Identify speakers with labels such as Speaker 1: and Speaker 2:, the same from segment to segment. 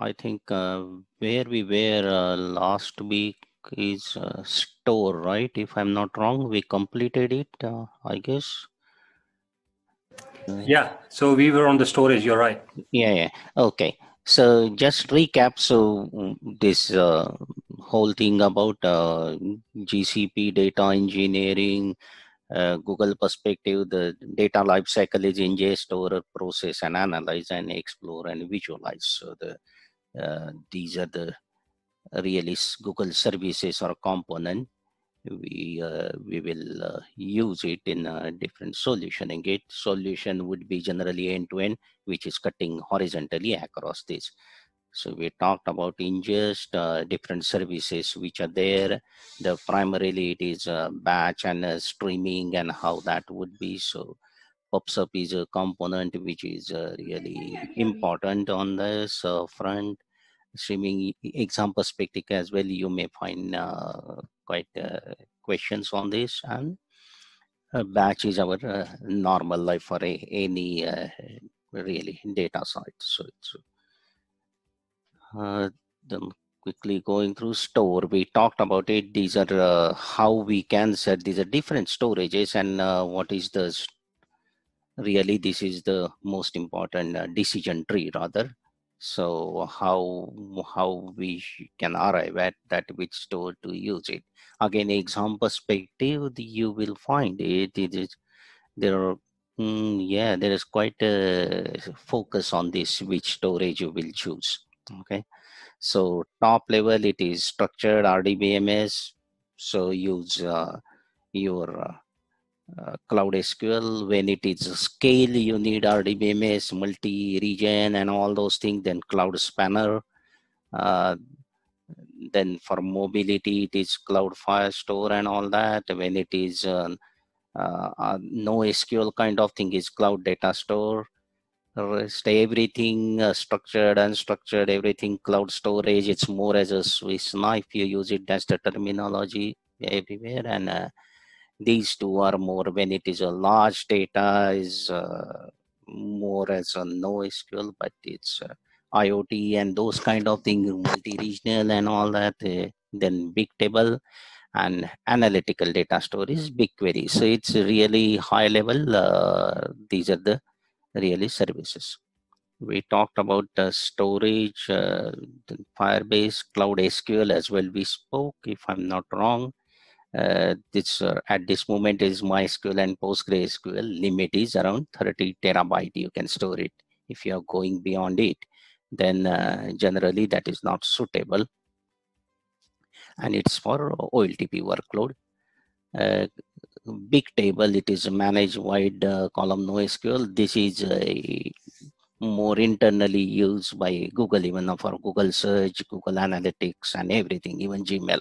Speaker 1: I think uh, where we were uh, last week is uh, store, right? If I'm not wrong, we completed it, uh, I guess.
Speaker 2: Yeah, so we were on the storage, you're right.
Speaker 1: Yeah, yeah. Okay. So just recap. So mm, this uh, whole thing about uh, GCP data engineering, uh, Google perspective, the data lifecycle is ingest, store, process, and analyze, and explore and visualize. So the these are the really Google services or component. We uh, we will uh, use it in a different solution. And get solution would be generally end to end, which is cutting horizontally across this. So we talked about ingest, uh, different services which are there. The primarily it is uh, batch and uh, streaming and how that would be. So PubSub is a component which is uh, really important on this uh, front. Streaming exam perspective as well, you may find uh, quite questions on this and batch is our normal life for a, any really data site. So it's uh, them quickly going through store we talked about it these are uh, how we can set these are different storages and uh, what is the really this is the most important uh, decision tree rather. So how how we can arrive at that which store to use it. Again exam perspective you will find it, it is there are mm, yeah there is quite a focus on this which storage you will choose okay? So top level it is structured rdbms so use uh, your uh, uh, cloud sql when it is scale you need rdbms multi-region and all those things then cloud spanner. Uh, then for mobility it is cloud firestore and all that. When it is uh, uh, no sql kind of thing is cloud Datastore. Rest everything uh, structured unstructured everything cloud storage. It's more as a swiss knife. You use it as the terminology everywhere and uh, these two are more when it is a large data is uh, more as a NoSQL, but it's uh, IoT and those kind of things, multi-regional and all that. Uh, then big table and analytical data storage, BigQuery. So it's really high level. Uh, these are the really services. We talked about uh, storage, uh, Firebase, Cloud SQL as well. We spoke, if I'm not wrong. Uh, this uh, at this moment is MySQL and PostgreSQL. Limit is around 30 terabyte. You can store it. If you are going beyond it, then uh, generally that is not suitable. And it's for OLTP workload. Uh, big table it is managed wide uh, column NoSQL. This is a more internally used by Google even for Google search, Google Analytics and everything, even Gmail.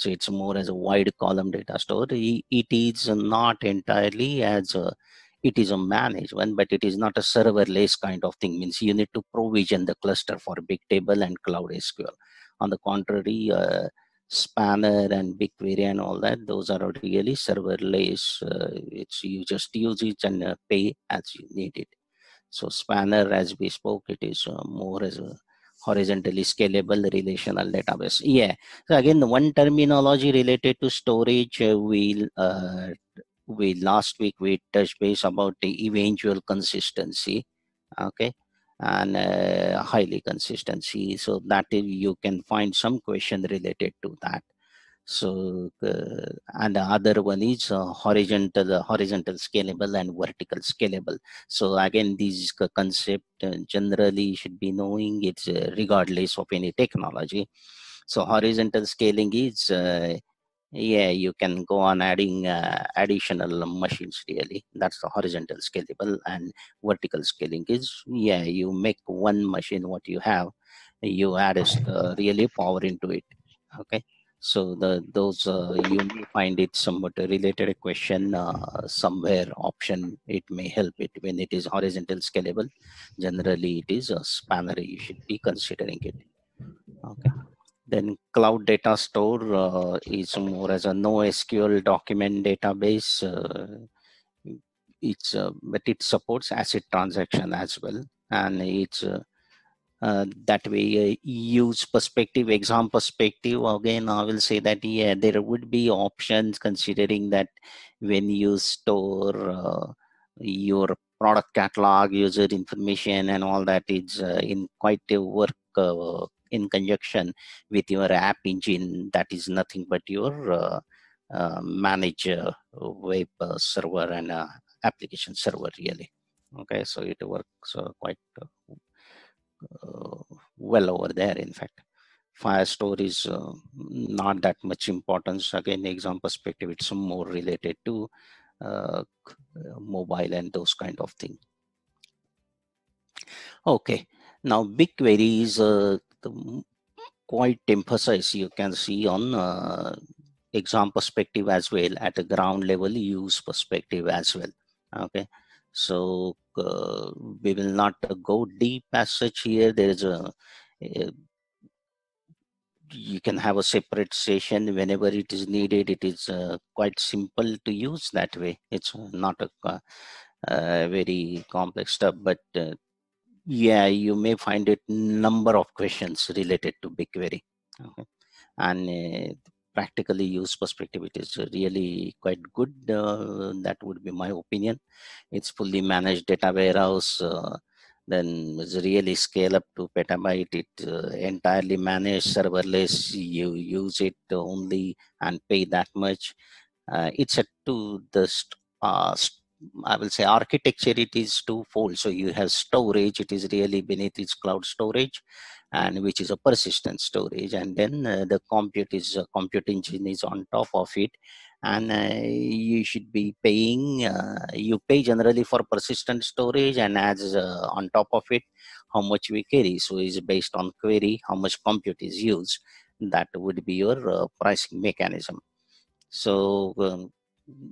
Speaker 1: So it's more as a wide column data store. It is not entirely as a, it is a managed one, but it is not a serverless kind of thing. Means you need to provision the cluster for Bigtable and cloud SQL. On the contrary, uh, Spanner and BigQuery and all that, those are really serverless. Uh, it's you just use it and uh, pay as you need it. So Spanner, as we spoke, it is uh, more as a horizontally scalable relational database. Yeah. So again, the one terminology related to storage, uh, we uh, we last week we touched base about the eventual consistency. Okay and uh, highly consistency so that you can find some question related to that so and the other one is uh, horizontal uh, horizontal scalable and vertical scalable. So again these concept generally should be knowing it's uh, regardless of any technology. So horizontal scaling is yeah you can go on adding uh, additional machines really. That's the horizontal scalable and vertical scaling is yeah you make one machine what you have you add uh, really power into it okay so the those uh, you may find it somewhat related question uh, somewhere option it may help it when it is horizontal scalable. Generally it is a spanner you should be considering it. Okay. Then cloud Datastore uh, is more as a NoSQL document database. Uh, it's uh, but it supports ACID transaction as well, and it's uh, that way uh, use perspective exam perspective. Again i will say that yeah there would be options considering that when you store uh, your product catalog user information and all that is uh, in quite a work uh, in conjunction with your app engine that is nothing but your uh, uh, manage web server and application server really. Okay so it works quite well over there in fact. Firestore is uh, not that much importance. Again exam perspective it's more related to uh, mobile and those kind of thing. Okay now BigQuery is uh, quite emphasized you can see on uh, exam perspective as well at a ground level use perspective as well. Okay so uh, we will not go deep as such here. There is a, a, you can have a separate session whenever it is needed. It is uh, quite simple to use that way. It's not a, a uh, very complex stuff, but uh, yeah, you may find it number of questions related to BigQuery. Okay. And uh, practically use perspective, it is really quite good. Uh, that would be my opinion. It's fully managed data warehouse. Uh, then it's really scale up to petabyte. It uh, entirely managed serverless. You use it only and pay that much. Uh, it's a to the uh, I will say architecture it is twofold. So you have storage, it is really beneath its cloud storage and which is a persistent storage. And then uh, the compute is uh, compute engine is on top of it. And uh, you should be paying uh, you pay generally for persistent storage and as uh, on top of it how much we carry. So is based on query how much compute is used. That would be your pricing mechanism. So um,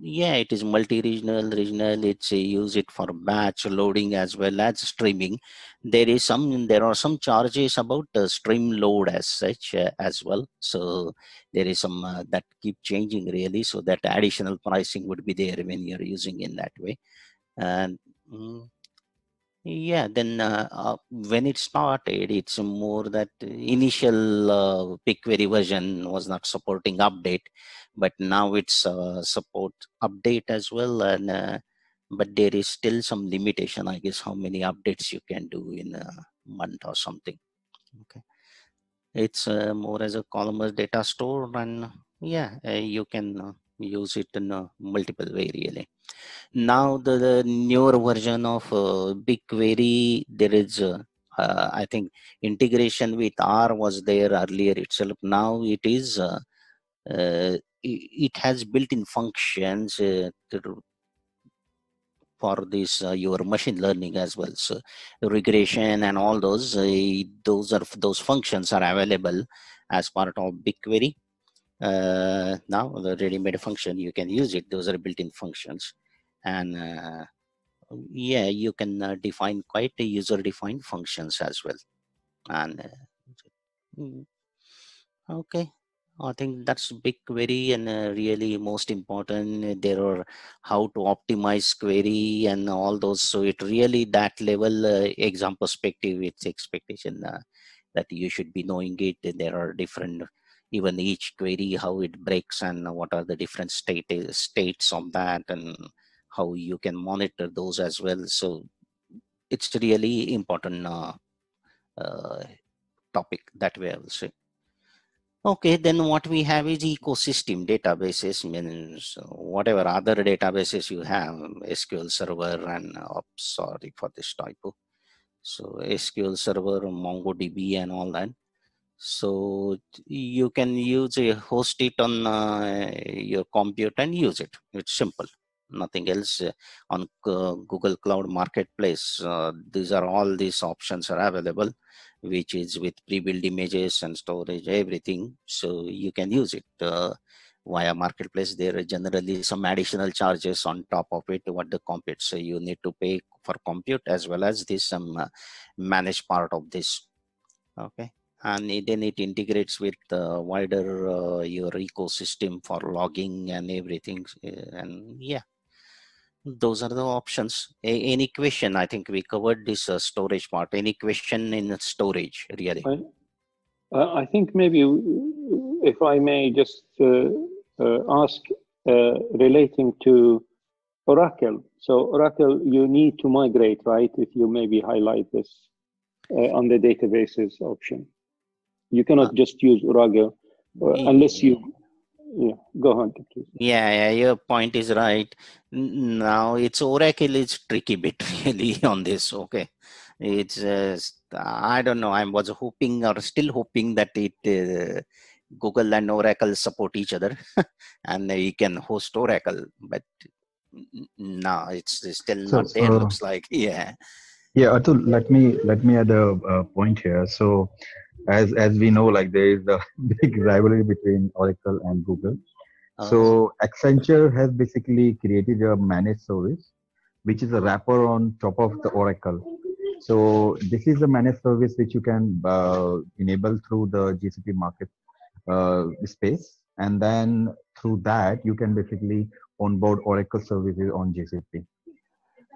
Speaker 1: yeah it is multi-regional regional. It's uh, use it for batch loading as well as streaming. There is some there are some charges about the stream load as such uh, as well. So there is some uh, that keep changing really. So that additional pricing would be there when you're using in that way. And mm, yeah, then uh, uh, when it started, it's more that initial uh, BigQuery version was not supporting update, but now it's uh, support update as well. And uh, but there is still some limitation, I guess, how many updates you can do in a month or something. Okay, it's uh, more as a columnar data store, and yeah, uh, you can uh, use it in a multiple way really now the, the newer version of uh, BigQuery, there is, uh, uh, I think, integration with R was there earlier itself. Now it is, uh, uh it has built-in functions uh, for this your machine learning as well. So regression and all those, those are those functions are available as part of BigQuery. now the ready-made function you can use it; those are built-in functions and uh, yeah you can uh, define quite a user defined functions as well and uh, mm, okay I think that's big query and uh, really most important. There are how to optimize query and all those. So it really that level uh, exam perspective, it's expectation uh, that you should be knowing it. There are different, even each query, how it breaks and what are the different state states of that and how you can monitor those as well. So it's really important uh, uh, topic that way I will say. Okay, then what we have is ecosystem databases means whatever other databases you have, SQL Server and sorry for this typo. So SQL Server, MongoDB and all that. So you can use a host it on uh, your computer and use it. It's simple nothing else uh, on google cloud marketplace. Uh, these are all these options are available which is with pre-built images and storage everything. So you can use it uh, via marketplace. There are generally some additional charges on top of it what the compute so you need to pay for compute as well as this some um, managed part of this. Okay. And then it integrates with the wider uh, your ecosystem for logging and everything and yeah those are the options. A- any question? I think we covered this uh, storage part. Any question in storage, really?
Speaker 3: I, uh, I think maybe if I may just uh, uh, ask uh, relating to Oracle. So Oracle, you need to migrate, right? If you maybe highlight this uh, on the databases option. You cannot just use Oracle uh, unless you yeah go on
Speaker 1: yeah, yeah your point is right. Now it's oracle is tricky bit really on this okay? It's just i don't know i was hoping or still hoping that it uh, google and oracle support each other and you can host oracle but n- no it's still
Speaker 4: So,
Speaker 1: not there
Speaker 4: uh,
Speaker 1: looks like yeah.
Speaker 4: Yeah, Atul, let me let me add a, uh point here. So, as as we know, like there is a big rivalry between Oracle and Google.
Speaker 1: Uh,
Speaker 4: So Accenture has basically created a managed service, which is a wrapper on top of the Oracle. So this is a managed service which you can uh, enable through the GCP market uh, space, and then through that you can basically onboard Oracle services on GCP.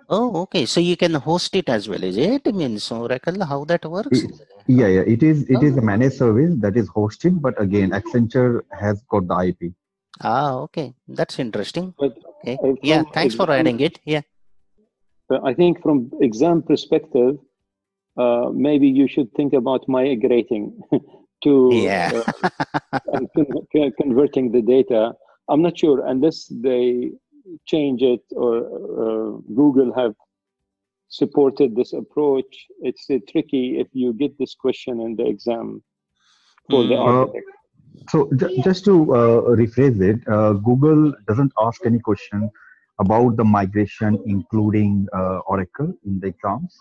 Speaker 1: Oh okay. So you can host it as well. Is it? I mean so oracle how that works?
Speaker 4: Yeah, yeah, it is. It is a managed service that is hosted, but again, Accenture has got the IP.
Speaker 1: ah okay. That's interesting.
Speaker 3: But
Speaker 1: okay.
Speaker 3: uh,
Speaker 1: yeah thanks for adding it. Yeah.
Speaker 3: But I think from exam perspective, uh, maybe you should think about migrating to
Speaker 1: yeah.
Speaker 3: uh, con- con- converting the data. I'm not sure unless they change it or uh, Google have supported this approach. It's uh, tricky if you get this question in the exam for the
Speaker 1: Mm.
Speaker 4: Uh,
Speaker 3: architect.
Speaker 4: So ju- just to uh, rephrase it, uh, Google doesn't ask any question about the migration, including uh, Oracle in the exams.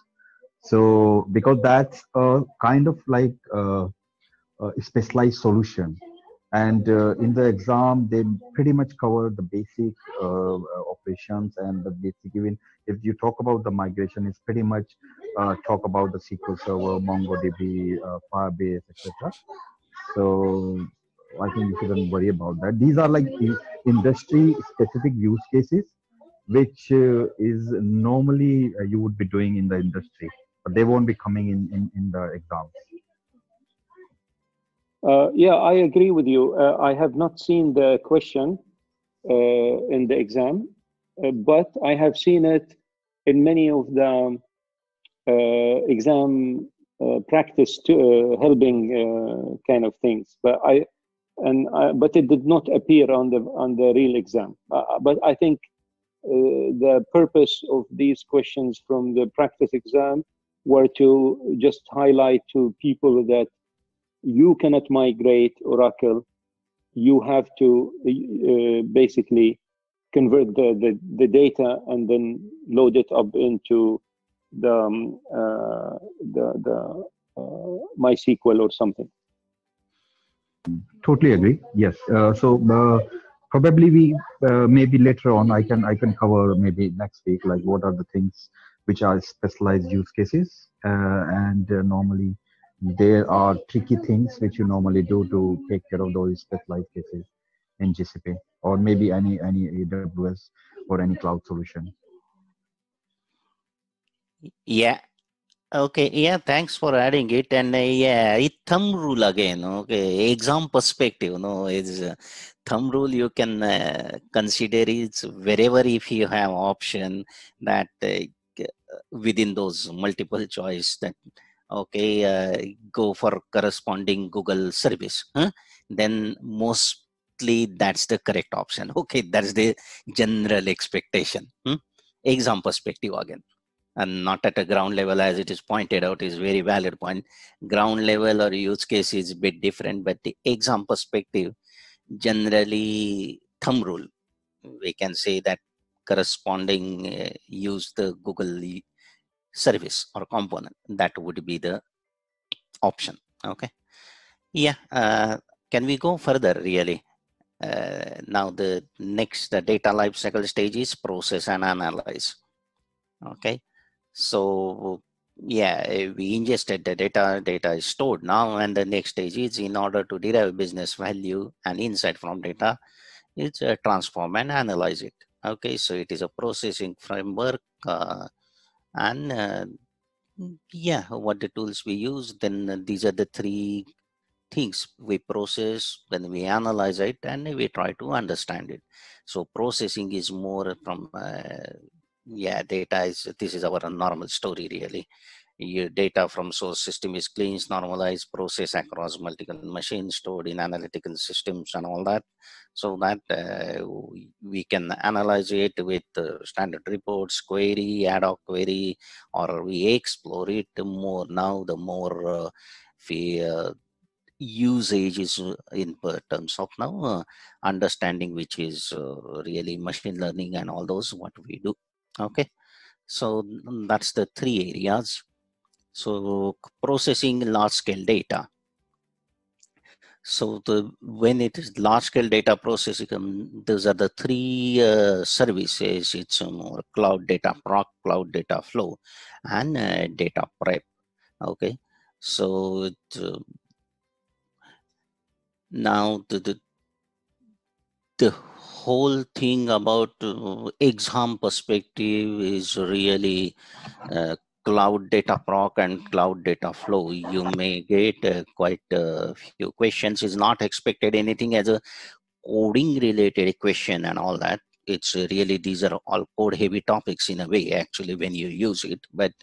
Speaker 4: So because that's a kind of like uh, a specialized solution, and uh, in the exam they pretty much cover the basic uh, operations and the basic even if you talk about the migration, it's pretty much uh, talk about the SQL Server, MongoDB, uh, Firebase, etc. So I think you shouldn't worry about that. These are like industry specific use cases, which uh, is normally uh, you would be doing in the industry, but they won't be coming in, in, in the exams.
Speaker 3: Uh, yeah, I agree with you. Uh, I have not seen the question uh, in the exam, uh, but I have seen it in many of the uh, exam uh, practice to, helping kind of things. But I and I, but it did not appear on the on the real exam. But I think the purpose of these questions from the practice exam were to just highlight to people that you cannot migrate Oracle. You have to uh, basically convert the, the, the data and then load it up into the um, uh, the, the uh, MySQL or something.
Speaker 4: Totally agree. Yes. Uh, so uh, probably we uh, maybe later on I can I can cover maybe next week like what are the things which are specialized use cases and normally there are tricky things which you normally do to take care of those specialized cases in GCP or maybe any any AWS or any cloud solution.
Speaker 1: Yeah. Okay. Yeah. Thanks for adding it. And uh, yeah, it thumb rule again. Okay. Exam perspective. No, is uh, thumb rule you can uh, consider is wherever if you have option that uh, within those multiple choice that okay uh, go for corresponding Google service. Huh? Then mostly that's the correct option. Okay, that's the general expectation. Hmm? Exam perspective again and not at a ground level as it is pointed out is very valid point ground level or use case is a bit different but the exam perspective generally thumb rule we can say that corresponding uh, use the google service or component that would be the option okay yeah uh, can we go further really uh, now the next the data lifecycle stage is process and analyze okay so yeah, we ingested the data, data is stored now, and the next stage is in order to derive business value and insight from data, it's uh, transform and analyze it. Okay, so it is a processing framework. Uh, and uh, yeah, what the tools we use, then these are the three things we process, then we analyze it, and we try to understand it. So processing is more from, uh, yeah, data is, this is our normal story really your data from source system is cleansed, normalized, processed across multiple machines, stored in analytical systems and all that. So that uh, we can analyze it with uh, standard reports, query, ad hoc query, or we explore it more. Now, the more uh, we uh, usage is in terms of now uh, understanding which is uh, really machine learning and all those what we do. Okay? So that's the three areas so processing large scale data. So the when it is large scale data processing, um, those are the three uh, services. It's more cloud data proc, cloud Dataflow, and uh, data prep. Okay, so it, uh, now the, the the whole thing about uh, exam perspective is really uh, cloud Dataproc and cloud Dataflow you may get uh, quite a few questions. Is not expected anything as a coding related question and all that. It's really these are all code heavy topics in a way actually when you use it. But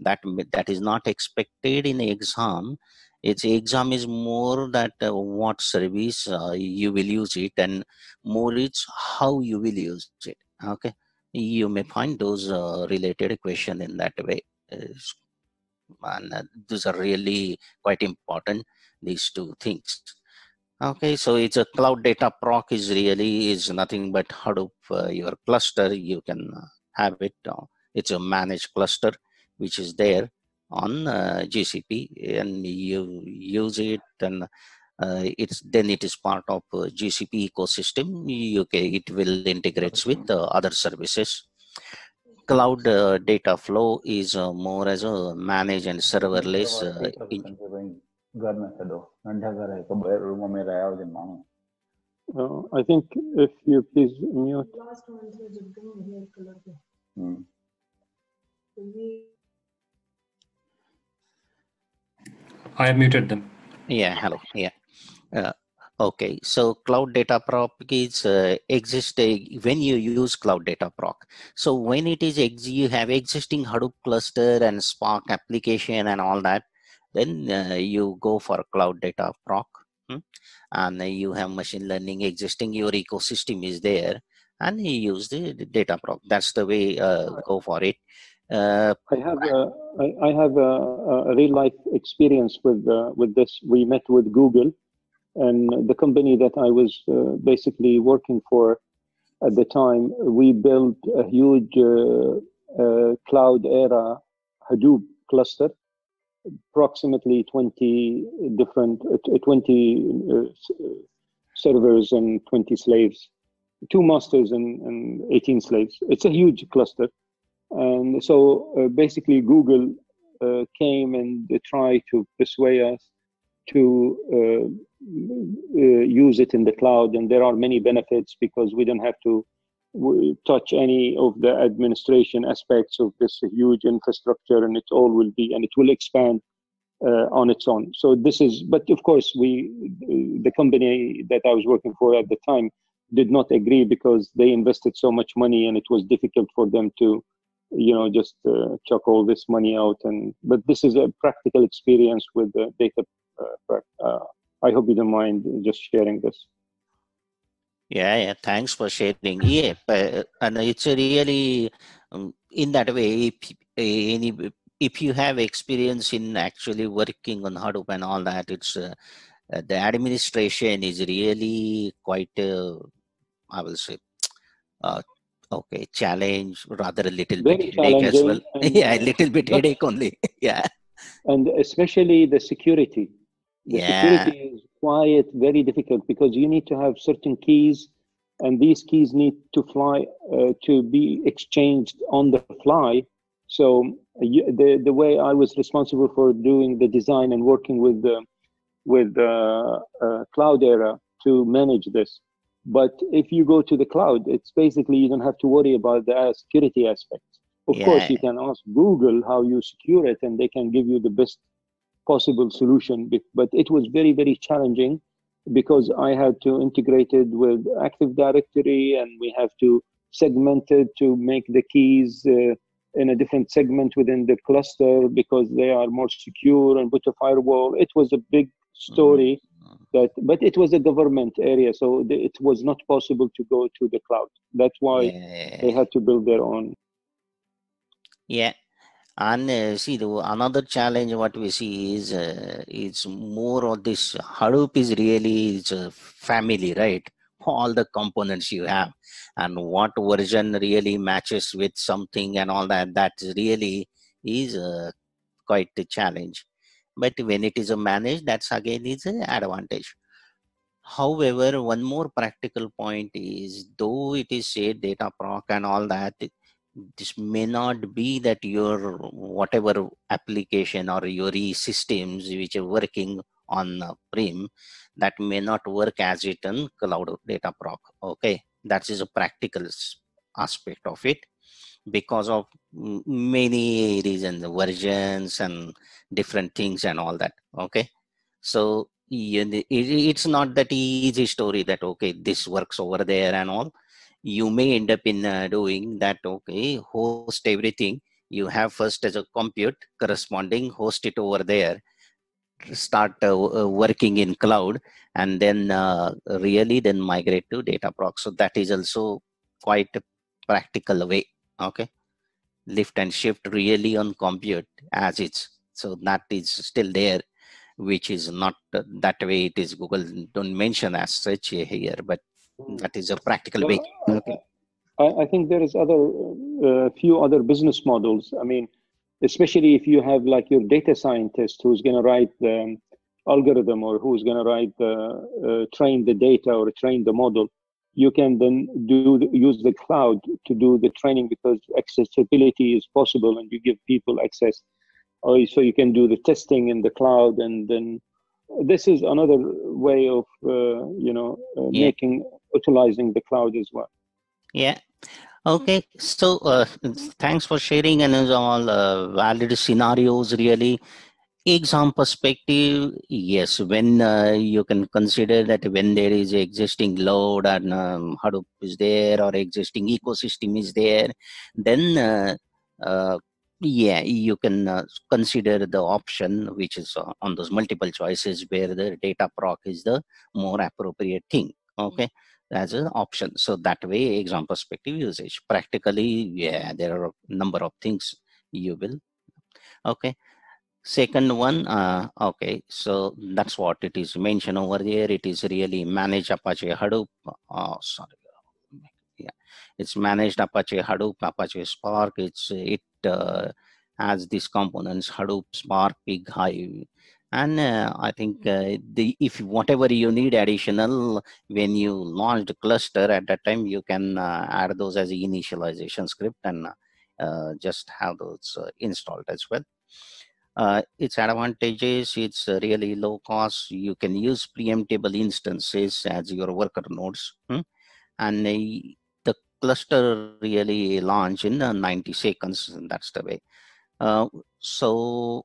Speaker 1: that that is not expected in exam. Its exam is more that uh, what service uh, you will use it and more it's how you will use it. Okay? You may find those uh, related question in that way and uh, these are really quite important these two things. Okay so it's a cloud data proc is really is nothing but hadoop uh, your cluster. You can uh, have it uh, it's a managed cluster which is there on uh, gcp and you use it and uh, it's then it is part of gcp ecosystem. You okay it will integrates with other services cloud uh, Dataflow is uh, more as a managed and serverless uh,
Speaker 3: uh, I think if you please mute.
Speaker 2: Hmm. I have muted them.
Speaker 1: Yeah, hello. Yeah. Uh, Okay, so cloud Dataproc is uh, exist uh, when you use cloud Dataproc. So when it is ex you have existing Hadoop cluster and Spark application and all that, then uh, you go for cloud data proc, hmm? and you have machine learning existing. Your ecosystem is there, and you use the, the Dataproc. That's the way uh, go for it.
Speaker 3: Uh, I have a, I have a, a real life experience with uh, with this. We met with Google and the company that I was uh, basically working for at the time, we built a huge uh, uh, Cloudera Hadoop cluster, approximately 20 different, uh, 20 uh, servers and 20 slaves, two masters and, and 18 slaves. It's a huge cluster. And so uh, basically Google came and tried to persuade us to uh, uh, use it in the cloud. And there are many benefits because we don't have to touch any of the administration aspects of this huge infrastructure and it all will be, and it will expand uh, on its own. So this is, but of course, we, the company that I was working for at the time, did not agree because they invested so much money and it was difficult for them to you know just uh, chuck all this money out and but this is a practical experience with the data uh, uh, I hope you don't mind just sharing this.
Speaker 1: Yeah, yeah. Thanks for sharing. Yeah, but, and it's really um, in that way. If any, if you have experience in actually working on Hadoop and all that, it's uh, uh, the administration is really quite. Uh, I will say, uh, okay, challenge rather a little Very bit headache as well. yeah, a little bit headache only. yeah,
Speaker 3: and especially the security the yeah. security is quite very difficult because you need to have certain keys and these keys need to fly uh, to be exchanged on the fly so you, the the way i was responsible for doing the design and working with the with the uh, Cloudera to manage this But if you go to the cloud, it's basically you don't have to worry about the security aspect. Of course, you can ask Google how you secure it, and they can give you the best possible solution. But it was very, very challenging because I had to integrate it with Active Directory, and we have to segment it to make the keys uh, in a different segment within the cluster because they are more secure and put a firewall. It was a big story that, but it was a government area, so the, it was not possible to go to the cloud. That's why
Speaker 1: Yeah.
Speaker 3: they had to build their own.
Speaker 1: Yeah, and uh, see the another challenge what we see is uh, it's more of this Hadoop is really it's a family, right? All the components you have, and what version really matches with something and all that. That really is uh, quite a challenge. But when it is a managed, that's again is an advantage. However, one more practical point is though it is say Dataproc and all that, this may not be that your whatever application or your systems which are working on prim that may not work as it in cloud Dataproc okay? That is a practical aspect of it because of many reasons versions and different things and all that okay? So it's not that easy story that okay this works over there and all you may end up in uh, doing that okay host everything. You have first as a compute corresponding host it over there start uh, uh, working in cloud and then uh, really then migrate to dataproc so that is also quite a practical way okay? Lift and shift really on compute as it's so that is still there which is not uh, that way it is google don't mention as such here but that is a practical way okay
Speaker 3: I, I think there is other uh, few other business models. I mean, especially if you have like your data scientist who's going to write the algorithm or who's going to write the uh, train the data or train the model, you can then do the, use the cloud to do the training because accessibility is possible and you give people access. Or so you can do the testing in the cloud and then this is another way of uh, you know uh,
Speaker 1: Yeah.
Speaker 3: making utilizing the cloud as well.
Speaker 1: Yeah. Okay. So uh, thanks for sharing and all uh, valid scenarios. Really, exam perspective. Yes, when uh, you can consider that when there is existing load and um, Hadoop is there or existing ecosystem is there, then uh, uh, yeah, you can uh, consider the option which is on those multiple choices where the Dataproc is the more appropriate thing. Okay as an option. So that way, exam perspective usage. Practically, yeah, there are a number of things you will. Okay. Second one, uh, okay, so that's what it is mentioned over there. It is really managed Apache Hadoop. Oh, sorry. Yeah, it's managed Apache Hadoop, Apache Spark. It's it uh, has these components: Hadoop, Spark, Pig, Hive, and uh, I think uh, the if whatever you need additional when you launch the cluster at that time you can uh, add those as initialization script and uh, just have those uh, installed as well. Uh, its advantages it's really low cost. You can use preemptible instances as your worker nodes hmm? and the cluster really launch in uh, 90 seconds and that's the way. Uh, so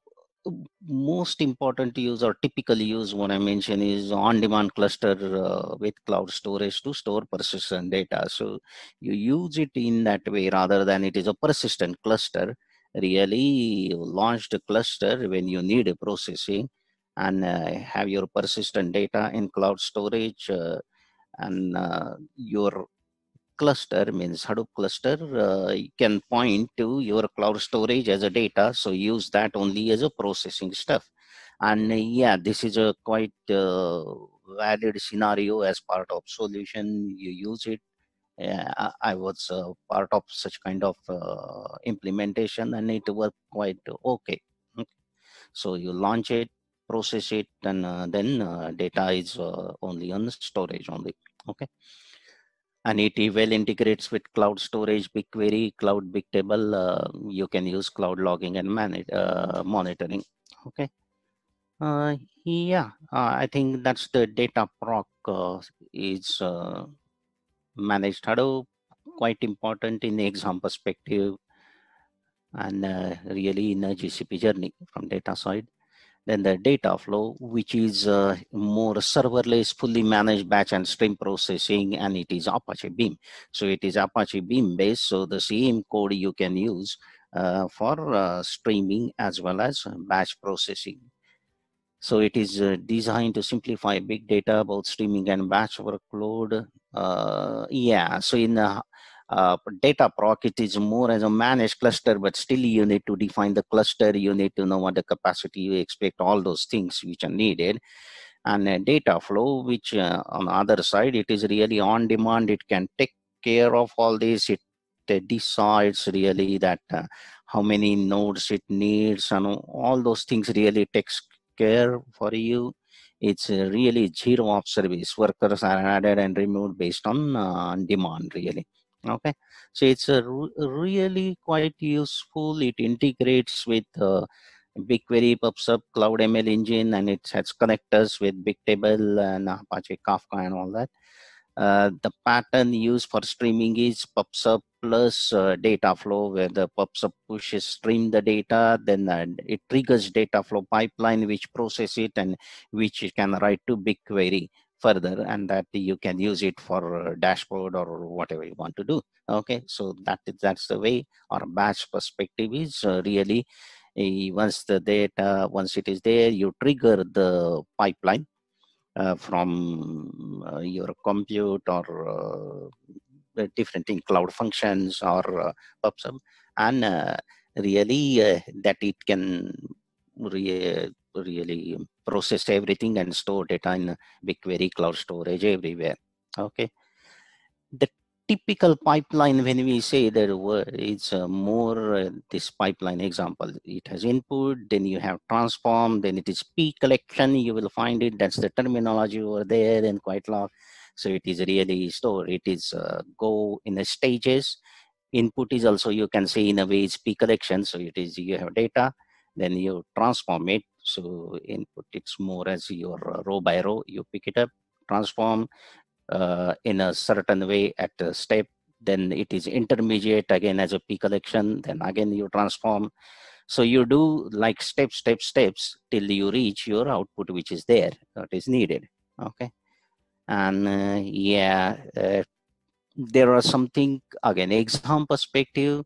Speaker 1: most important to use or typically use what i mentioned is on-demand cluster uh, with cloud storage to store persistent data. So you use it in that way rather than it is a persistent cluster. Really launch the cluster when you need a processing and uh, have your persistent data in cloud storage uh, and uh, your cluster means Hadoop cluster uh, you can point to your cloud storage as a data. So use that only as a processing stuff. And uh, yeah, this is a quite uh, valid scenario as part of solution. You use it. Yeah, I, I was uh, part of such kind of uh, implementation and it worked quite okay. So you launch it, process it, and uh, then data is only on storage only. Okay and it well integrates with cloud storage bigquery cloud bigtable uh, you can use cloud logging and manage uh, monitoring okay uh, yeah uh, i think that's the data proc uh, is uh, managed Hadoop, quite important in the exam perspective and really in a GCP journey from data side. Then the Dataflow, which is uh, more serverless, fully managed batch and stream processing, and it is Apache Beam. So it is Apache Beam based, so the same code you can use uh, for uh, streaming as well as batch processing. So it is uh, designed to simplify big data, both streaming and batch workload. Uh, yeah, so in uh, uh, Dataproc, it is more as a managed cluster, but still you need to define the cluster. You need to know what the capacity you expect, all those things which are needed. And uh, Dataflow, which uh, on the other side, it is really on demand. It can take care of all this. It uh, decides really that how many nodes it needs and all those things really takes care for you. It's really zero off service. Workers are added and removed based on demand really okay. So it's a really quite useful. It integrates with uh, BigQuery, PubSub, Cloud ML Engine, and it has connectors with Bigtable and Apache Kafka and all that. Uh, the pattern used for streaming is PubSub plus uh, Dataflow, where the PubSub pushes stream the data, then uh, it triggers Dataflow pipeline, which process it and which it can write to BigQuery further and that you can use it for dashboard or whatever you want to do okay? So that that's the way our batch perspective is uh, really uh, once the data once it is there you trigger the pipeline uh, from uh, your compute or uh, different in cloud functions or uh, PubSub and really that it can re really process everything and store data in BigQuery cloud storage everywhere. Okay. The typical pipeline when we say that it's uh, more uh, this pipeline example. It has input then you have transform then it is PCollection. You will find it that's the terminology over there and quite long. So it is really store it is uh, go in the stages. Input is also you can say in a way it's PCollection. So it is you have data then you transform it so input it's more as your row by row. You pick it up transform uh, in a certain way at a step. Then it is intermediate again as a PCollection. Then again you transform. So you do like step step steps till you reach your output which is there that is needed. Okay? And uh, yeah uh, there are something again exam perspective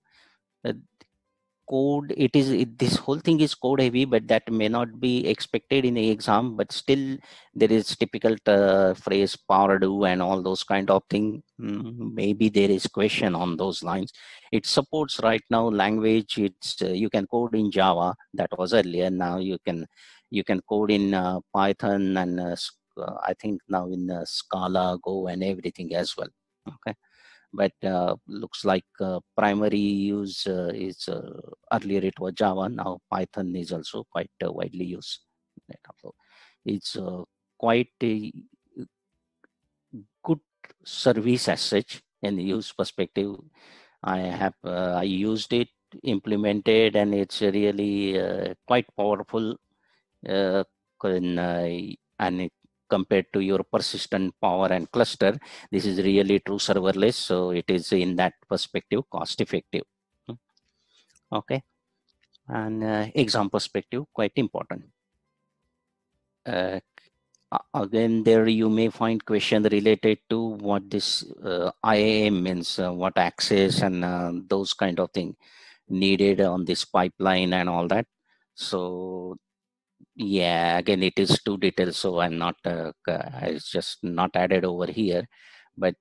Speaker 1: code it is it, this whole thing is code heavy but that may not be expected in the exam but still there is typical uh, phrase ParDo and all those kind of thing. Mm, maybe there is question on those lines. It supports right now language it's uh, you can code in java that was earlier now you can you can code in uh, python and uh, uh, i think now in uh, scala go and everything as well okay but uh, looks like uh, primary use uh, is uh, earlier it was Java. Now Python is also quite uh, widely used. It's uh, quite a good service as such in use perspective. I have I used it, implemented, and it's really quite powerful. and it compared to your persistent power and cluster this is really true serverless so it is in that perspective cost effective. Hmm. okay. And uh, exam perspective quite important. Uh, again there you may find question related to what this uh, IAM means uh, what access and uh, those kind of thing needed on this pipeline and all that. So yeah again it is too detailed so i'm not uh, it's just not added over here. But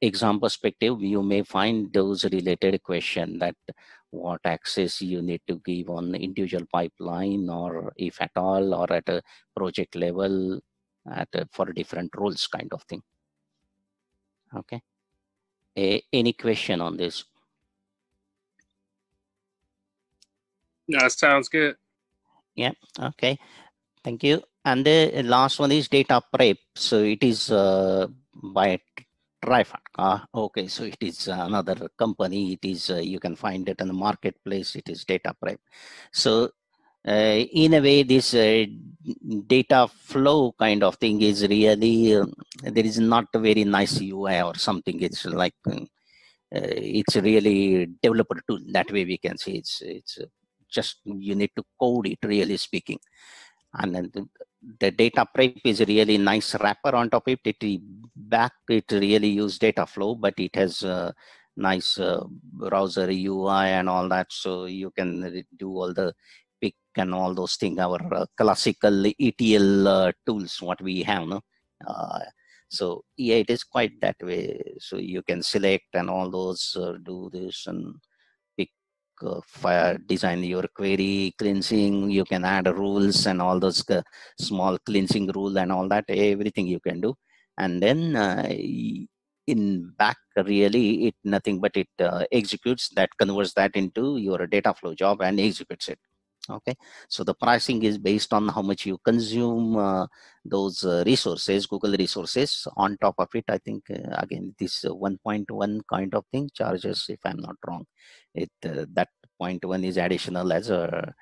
Speaker 1: exam perspective you may find those related question that what access you need to give on individual pipeline or if at all or at a project level at a, for different roles kind of thing. Okay. A, any question on this?
Speaker 5: That sounds good
Speaker 1: yeah, okay. Thank you. And the last one is data prep. So it is uh, by Trifacta. Uh, okay, so it is another company. It is, uh, you can find it in the marketplace. It is Dataprep. So uh, in a way, this uh, Dataflow kind of thing is really uh, there is not a very nice UI or something. It's like uh, it's really developer tool. That way we can see it's it's just you need to code it. Really speaking, and then the, the Dataprep is really nice wrapper on top of it. It back it really use Dataflow, but it has a nice uh, browser UI and all that. So you can do all the pick and all those things, our uh, classical ETL uh, tools, what we have. No? Uh, so yeah, it is quite that way. So you can select and all those, uh, do this and uh, Uh, fire, design your query, cleansing, you can add rules and all those uh, small cleansing rule and all that, everything you can do. And then uh, in back really it nothing but it uh, executes that converts that into your Dataflow job and executes it okay so the pricing is based on how much you consume uh, those uh, resources google resources on top of it i think uh, again this uh, 1.1 kind of thing charges if i'm not wrong it uh, that 0.1 is additional as a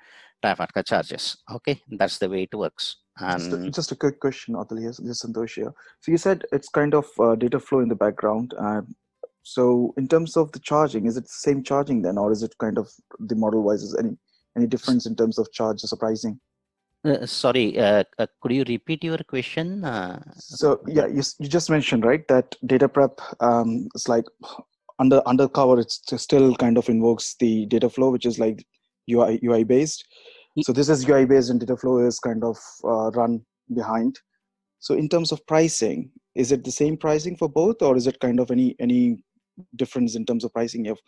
Speaker 1: Trifacta charges okay that's the way it works
Speaker 6: just a, just a quick question, Atali. This is Santosh here. So you said it's kind of uh, Dataflow in the background. So in terms of the charging, is it the same charging then, or is it kind of the model wise? Is any any difference in terms of charge or pricing?
Speaker 1: Uh, sorry, uh, uh, could you repeat your question? Uh,
Speaker 6: so yeah, you, you just mentioned right that Dataprep um, is like under undercover. It still kind of invokes the Dataflow, which is like UI UI based so this is UI based and Dataflow is kind of uh, run behind. So in terms of pricing, is it the same pricing for both or is it kind of any any difference in terms of pricing if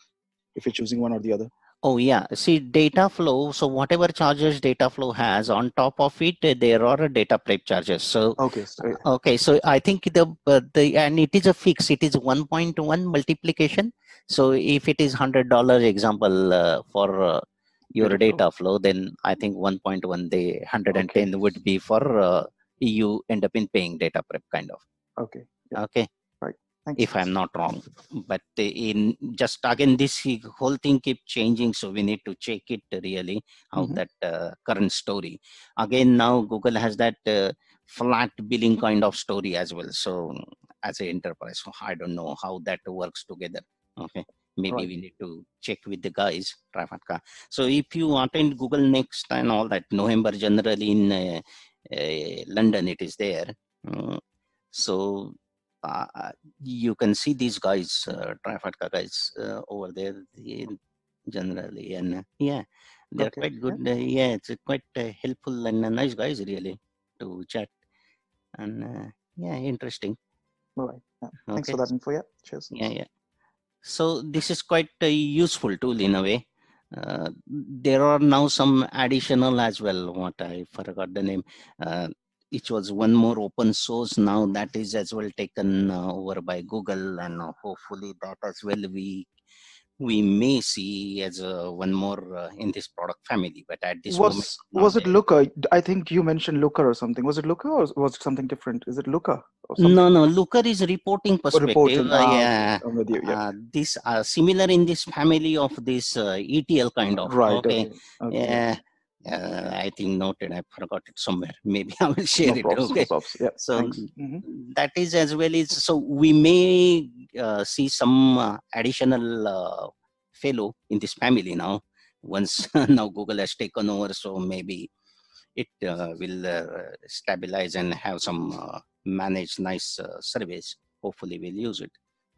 Speaker 6: if you're choosing one or the other?
Speaker 1: Oh yeah, see Dataflow. So whatever charges Dataflow has on top of it, there are Dataprep charges. So
Speaker 6: okay, so,
Speaker 1: okay. So I think the uh, the and it is a fix. It is 1.1 multiplication. So if it is hundred dollar example uh, for uh, your data, flow, then I think 1.1 the 110 okay. would be for uh, you end up in paying Dataprep kind of.
Speaker 6: Okay.
Speaker 1: Yeah. Okay. Thank if you. I'm not wrong, but in just again this whole thing keep changing, so we need to check it really how mm -hmm. that uh, current story. Again, now Google has that uh, flat billing kind of story as well. So as an enterprise, so I don't know how that works together. Okay maybe right. we need to check with the guys so if you attend google next and all that november generally in uh, uh, london it is there uh, so uh, you can see these guys uh, guys uh, over there generally and yeah they're okay. quite good yeah. yeah, it's quite helpful and nice guys really to chat and yeah interesting
Speaker 6: all right yeah. thanks okay. for that info yeah cheers
Speaker 1: yeah yeah so this is quite a useful tool in a way. Uh, there are now some additional as well, what I forgot the name. Uh, it was one more open source now that is as well taken uh, over by Google and hopefully that as well we we may see as a one more uh, in this product family but at this
Speaker 6: was
Speaker 1: moment,
Speaker 6: was it looker i think you mentioned looker or something was it looker or was it something different is it looker
Speaker 1: no no looker is reporting perspective reporting.
Speaker 6: Uh,
Speaker 1: ah, yeah,
Speaker 6: you, yeah.
Speaker 1: Uh, this uh, similar in this family of this uh, etl kind of
Speaker 6: right
Speaker 1: okay,
Speaker 6: okay. okay.
Speaker 1: Yeah uh, I think noted. I forgot it somewhere. Maybe I will share
Speaker 6: no
Speaker 1: it.
Speaker 6: Props,
Speaker 1: okay.
Speaker 6: No yeah,
Speaker 1: so
Speaker 6: mm-hmm.
Speaker 1: that is as well as so we may uh, see some uh, additional uh, fellow in this family now. Once now Google has taken over, so maybe it uh, will uh, stabilize and have some uh, managed nice service. Hopefully, we'll use it.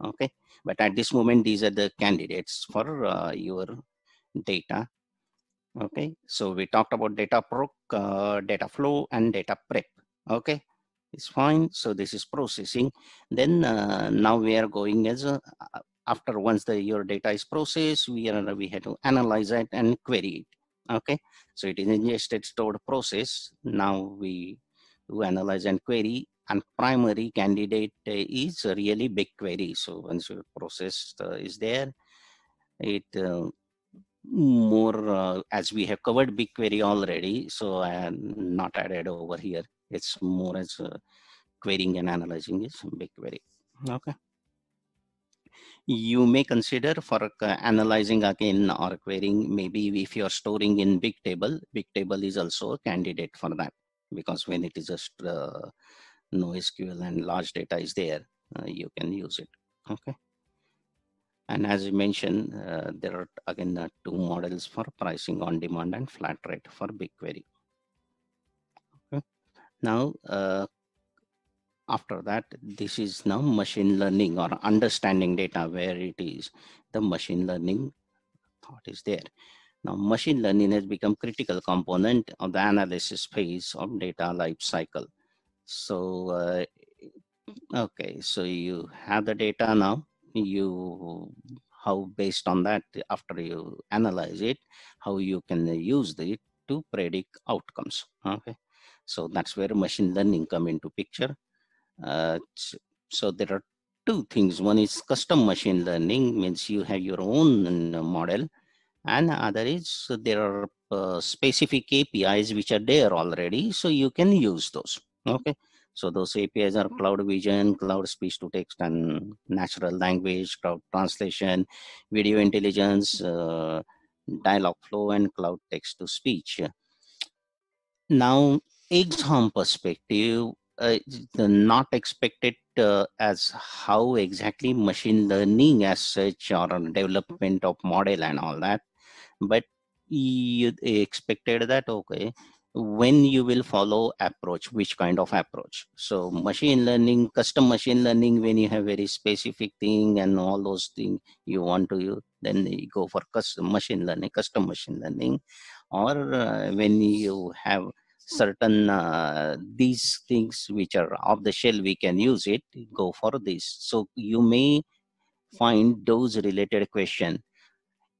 Speaker 1: Okay, but at this moment, these are the candidates for your data okay so we talked about Dataproc uh, Dataflow and data prep. Okay it's fine. So this is processing. Then uh, now we are going as a, after once the your data is processed we are we have to analyze it and query it. Okay so it is ingested stored process now we do analyze and query and primary candidate is really big query. so once your process uh, is there it uh, more uh, as we have covered BigQuery already, so I am not added over here. It's more as uh, querying and analyzing is BigQuery. Okay. you may consider for uh, analyzing again or querying maybe if you're storing in big table Bigtable is also a candidate for that because when it is just uh, NoSQL and large data is there uh, you can use it okay and as you mentioned uh, there are again uh, two models for pricing on demand and flat rate for BigQuery. Okay. Now uh, after that this is now machine learning or understanding data where it is. The machine learning thought is there. Now machine learning has become critical component of the analysis phase of data life cycle. So uh, okay. So you have the data now you how based on that after you analyze it how you can use it to predict outcomes okay so that's where machine learning come into picture uh, so there are two things. One is custom machine learning means you have your own uh, model and other is there are uh, specific APIs which are there already. So you can use those. Okay. So those APIs are Cloud Vision, Cloud Speech to Text and Natural Language, Cloud Translation, Video Intelligence, uh, Dialogflow and Cloud Text to Speech. Now, exam perspective, uh, not expected uh, as how exactly machine learning as such or development of model and all that but you expected that okay when you will follow approach which kind of approach? So machine learning custom machine learning when you have very specific thing and all those things you want to use then you go for custom machine learning custom machine learning. Or uh, when you have certain uh, these things which are off the shelf we can use it go for this. So you may find those related question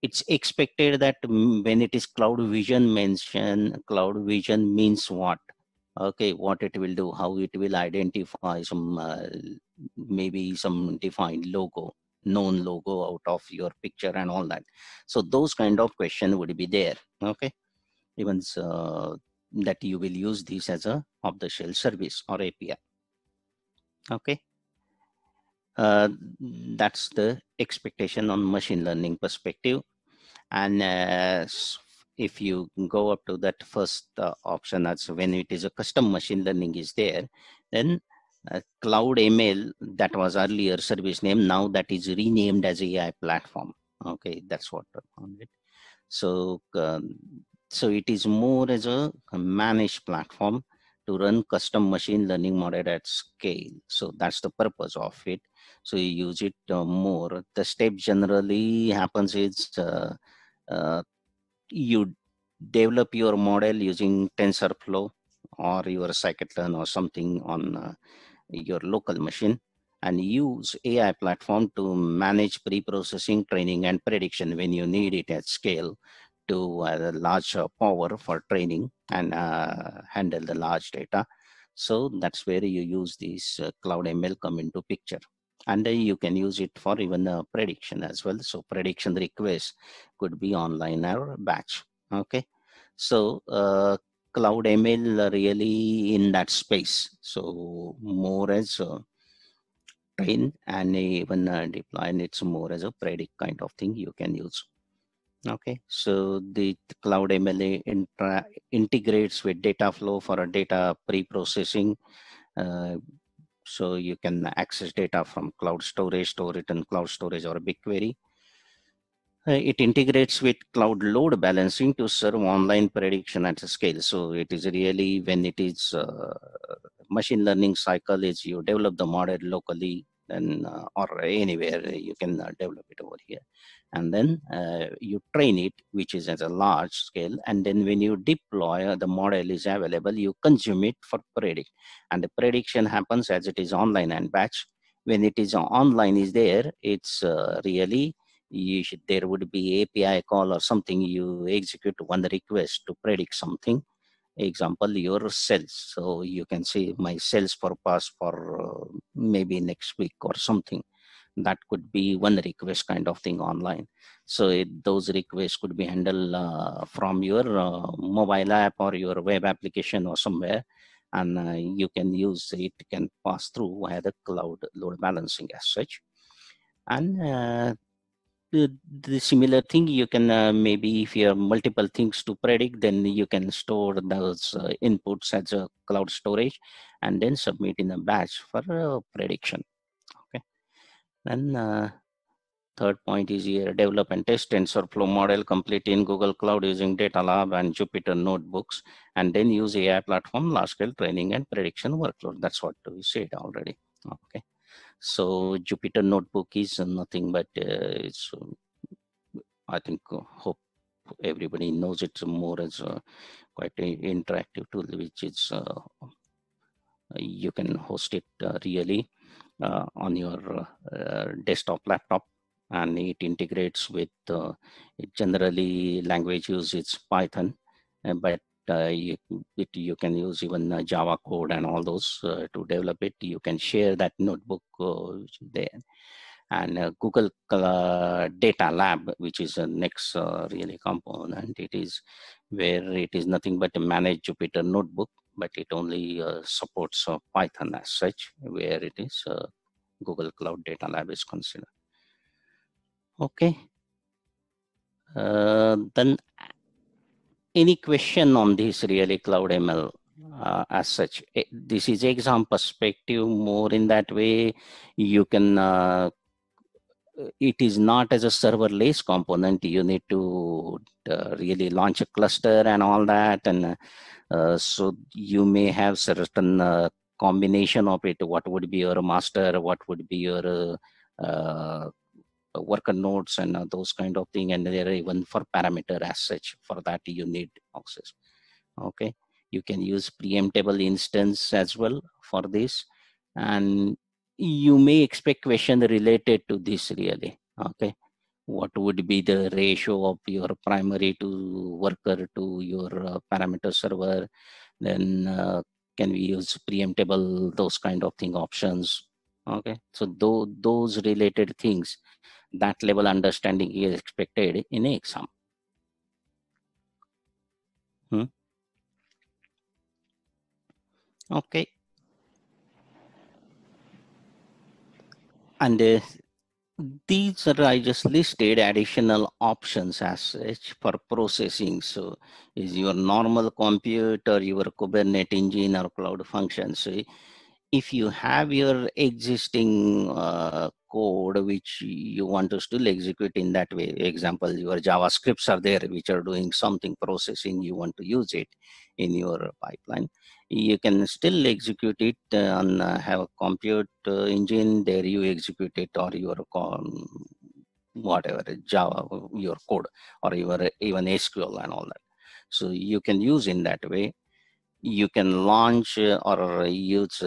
Speaker 1: it's expected that when it is cloud vision mention cloud vision means what okay what it will do how it will identify some uh, maybe some defined logo known logo out of your picture and all that so those kind of question would be there okay even that you will use this as a off-the-shelf service or API. Okay. Uh, that's the expectation on machine learning perspective. And uh, if you go up to that first uh, option, that's when it is a custom machine learning is there, then uh, Cloud ML, that was earlier service name, now that is renamed as AI platform. Okay, that's what found it. So um, so it is more as a managed platform to run custom machine learning model at scale. So that's the purpose of it. So you use it uh, more. The step generally happens is uh, uh, you develop your model using TensorFlow or your scikit-learn or something on uh, your local machine and use AI platform to manage pre-processing, training, and prediction when you need it at scale to a large power for training and uh, handle the large data. So that's where you use this uh, cloud ML come into picture. And then you can use it for even a prediction as well. So prediction request could be online or batch. Okay. So uh, cloud ML really in that space. So more as a train and even uh, deploy and it's more as a predict kind of thing you can use. Okay, so the Cloud ML intra integrates with Dataflow for a data pre-processing. Uh, so you can access data from cloud storage, store it in cloud storage or BigQuery. Uh, it integrates with cloud load balancing to serve online prediction at scale. So it is really when it is uh, machine learning cycle is you develop the model locally then uh, or anywhere you can uh, develop it over here. And then uh, you train it which is at a large scale and then when you deploy the model is available you consume it for predict and the prediction happens as it is online and batch. When it is online is there it's really you should, there would be api call or something you execute one request to predict something. Example your sales so you can see my sales purpose for maybe next week or something. That could be one request kind of thing online. So it, those requests could be handled uh, from your uh, mobile app or your web application or somewhere. And uh, you can use it can pass through via the cloud load balancing as such. And uh, the, similar thing you can uh, maybe if you have multiple things to predict then you can store those uh, inputs as a cloud storage and then submit in a batch for uh, prediction. Okay. Then uh, third point is here develop and test tensorflow model complete in google cloud using Datalab and jupyter notebooks and then use ai platform large scale training and prediction workload. That's what we said already. Okay so Jupyter Notebook is nothing but uh, it's, um, I think, uh, hope everybody knows it more as a quite interactive tool, which is uh, you can host it uh, really uh, on your uh, desktop laptop and it integrates with it generally language use it's python but uh, Uh, you, it, you can use even uh, Java code and all those uh, to develop it. You can share that notebook uh, there. And uh, Google Datalab, which is the next really component, it is where it is nothing but a managed Jupyter notebook, but it only supports Python as such, where it is Google Cloud Datalab is considered. Okay. Uh, then any question on this really cloud ml uh, as such? Eh, this is exam perspective more in that way you can uh, it is not as a serverless component. You need to uh, really launch a cluster and all that and uh, so you may have certain uh, combination of it. What would be your master? What would be your uh, worker nodes and uh, those kind of thing and there are even for parameter as such for that you need access. Okay? You can use preemptible instance as well for this and you may expect question related to this really okay? What would be the ratio of your primary to worker to your uh, parameter server? Then uh, can we use preemptible those kind of thing options? Okay? So th those related things that level understanding is expected in exam. Hmm. Okay. And uh, these are I just listed additional options as such for processing. So is your normal computer, your Kubernetes engine or cloud functions. So if you have your existing uh, code which you want to still execute in that way example your javascripts are there which are doing something processing you want to use it in your pipeline you can still execute it and uh, have a compute uh, engine there you execute it or your whatever java your code or your even sql and all that. So you can use in that way you can launch uh, or use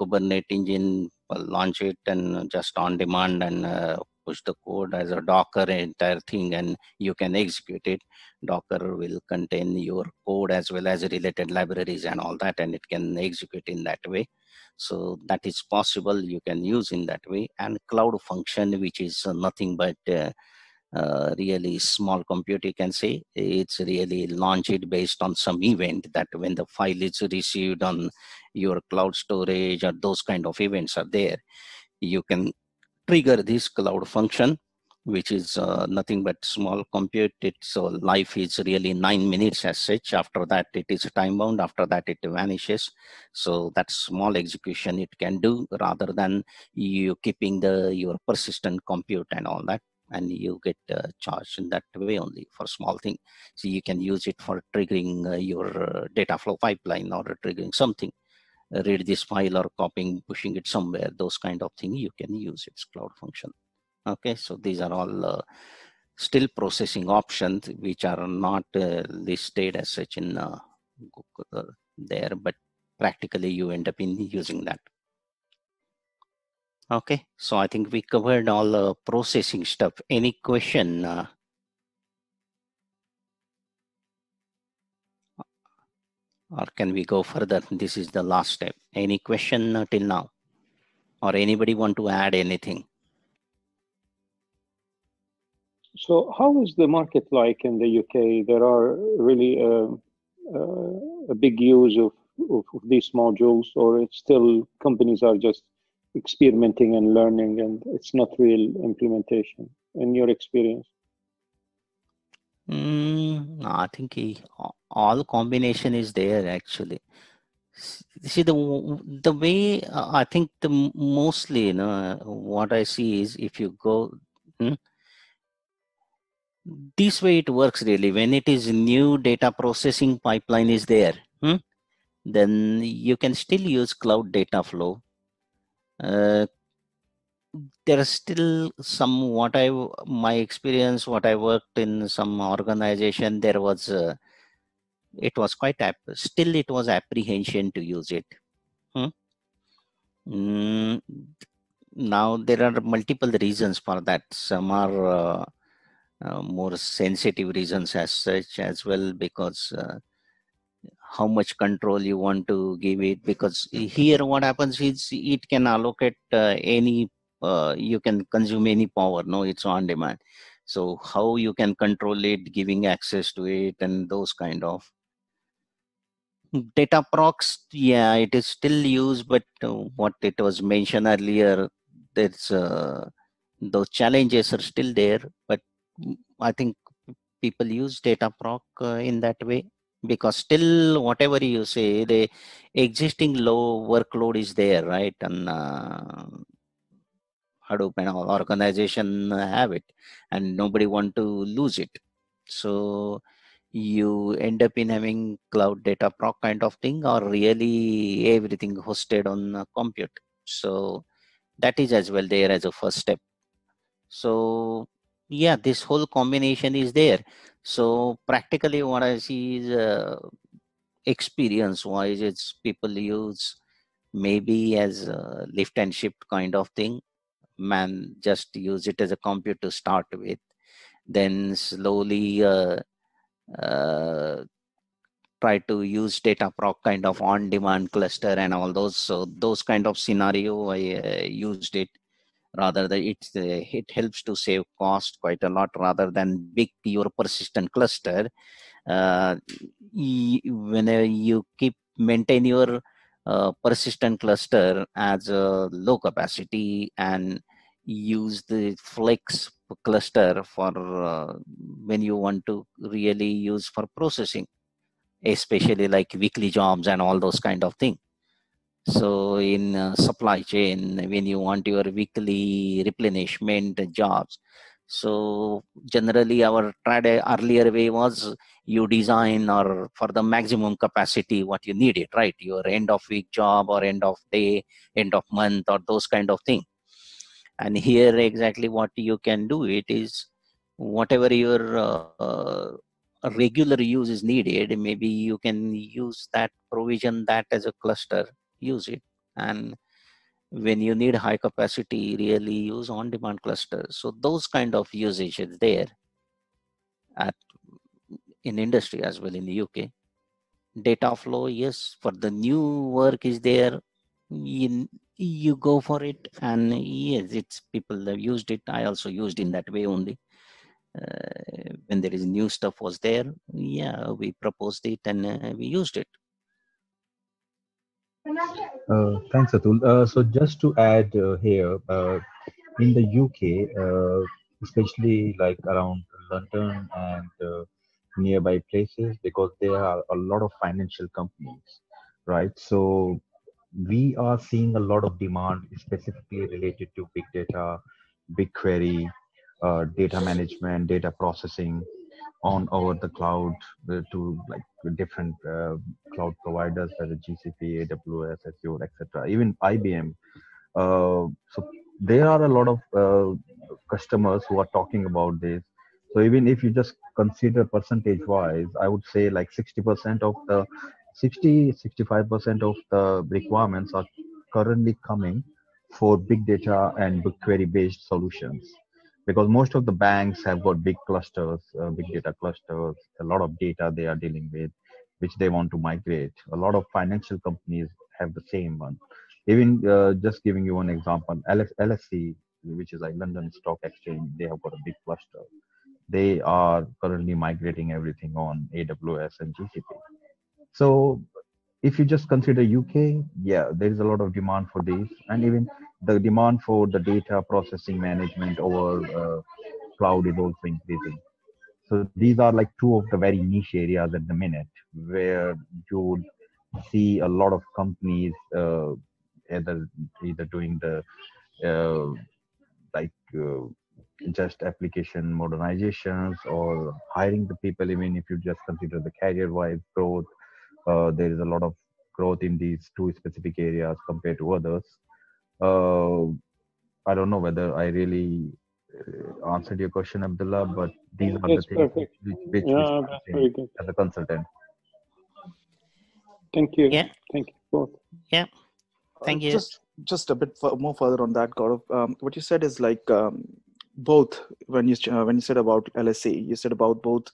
Speaker 1: Kubernetes engine, launch it and just on demand and uh, push the code as a Docker entire thing and you can execute it. Docker will contain your code as well as related libraries and all that and it can execute in that way. So that is possible you can use in that way and cloud function which is nothing but uh, uh, really small compute you can say. It's really launched based on some event that when the file is received on your cloud storage or those kind of events are there you can trigger this cloud function which is uh, nothing but small compute. It so life is really nine minutes as such. After that it is time bound. After that it vanishes. So that small execution it can do rather than you keeping the your persistent compute and all that and you get uh, charged in that way only for small thing. So you can use it for triggering uh, your uh, Dataflow pipeline or triggering something. Uh, read this file or copying, pushing it somewhere, those kind of thing you can use its cloud function. Okay, so these are all uh, still processing options which are not listed as such in Google there, but practically you end up in using that. Okay, so I think we covered all the processing stuff. Any question? Uh, or can we go further? This is the last step. Any question uh, till now? Or anybody want to add anything?
Speaker 3: So how is the market like in the UK? There are really uh, uh, a big use of, of, of, these modules or it's still companies are just experimenting and learning, and it's not real implementation. In your experience?
Speaker 1: Mm, I think he, all combination is there actually. See the the way uh, I think the mostly you know what I see is if you go hmm, this way it works really when it is new data processing pipeline is there hmm, then you can still use cloud Dataflow uh, there is still some what I my experience what I worked in some organization there was uh, it was quite still it was apprehension to use it hmm? mm, now there are multiple reasons for that some are uh, uh, more sensitive reasons as such as well because uh, how much control you want to give it because here what happens is it can allocate uh, any uh, you can consume any power no it's on demand. So how you can control it giving access to it and those kind of. Dataprocs yeah it is still used but uh, what it was mentioned earlier there's uh, those challenges are still there but i think people use Dataproc uh, in that way because still whatever you say the existing low workload is there right? And uh, hadoop and all organization have it? And nobody want to lose it. So you end up in having cloud Dataproc kind of thing or really everything hosted on compute. So that is as well there as a first step. So yeah this whole combination is there so practically what i see is uh, experience wise it's people use maybe as a lift and shift kind of thing. Man just use it as a compute to start with. Then slowly uh, uh, try to use Dataproc kind of on demand cluster and all those. So those kind of scenario i uh, used it rather than it uh, it helps to save cost quite a lot rather than big your persistent cluster. Uh, whenever you keep maintain your uh, persistent cluster as a low capacity and use the flex cluster for uh, when you want to really use for processing especially like weekly jobs and all those kind of thing so in uh, supply chain when you want your weekly replenishment jobs. So generally our tried earlier way was you design or for the maximum capacity what you needed right? Your end of week job or end of day end of month or those kind of thing. And here exactly what you can do it is whatever your uh, regular use is needed maybe you can use that provision that as a cluster use it. And when you need high capacity really use on demand clusters so those kind of usage is there at in industry as well in the uk Dataflow yes for the new work is there. In you go for it and yes it's people have used it. I also used in that way only. Uh, when there is new stuff was there yeah we proposed it and uh, we used it
Speaker 4: uh, thanks atul. Uh, so just to add uh, here uh, in the uk especially like around london and nearby places because there are a lot of financial companies right? So we are seeing a lot of demand specifically related to big data, BigQuery, uh, data management, data processing on over the cloud uh, to like different uh, cloud providers, whether GCP, AWS, Azure, etc. Even IBM. Uh, so there are a lot of uh, customers who are talking about this. So even if you just consider percentage wise, I would say like 60% of the 60 65% of the requirements are currently coming for big data and BigQuery based solutions because most of the banks have got big clusters, uh, big data clusters, a lot of data they are dealing with, which they want to migrate. A lot of financial companies have the same one. Even uh, just giving you one example, LSE, which is like London Stock Exchange, they have got a big cluster. They are currently migrating everything on AWS and GCP. So if you just consider UK, yeah, there is a lot of demand for these. And even the demand for the data processing management over uh, cloud is also increasing. So these are like two of the very niche areas at the minute where you would see a lot of companies uh, either either doing the uh, like uh, just application modernizations or hiring the people even if you just consider the career wise growth uh, there is a lot of growth in these two specific areas compared to others uh, i don't know whether i really uh, answered your question abdullah but these are
Speaker 3: Yes,
Speaker 4: the things
Speaker 3: perfect.
Speaker 4: which, which,
Speaker 3: Yeah,
Speaker 4: which
Speaker 3: that's very good.
Speaker 4: as a consultant
Speaker 3: Thank you.
Speaker 1: Yeah.
Speaker 3: Thank you both.
Speaker 6: Uh,
Speaker 1: Thank you.
Speaker 6: Just just a bit fu- more further on that, Gaurav. Um, what you said is like um, both when you uh, when you said about LSE, you said about both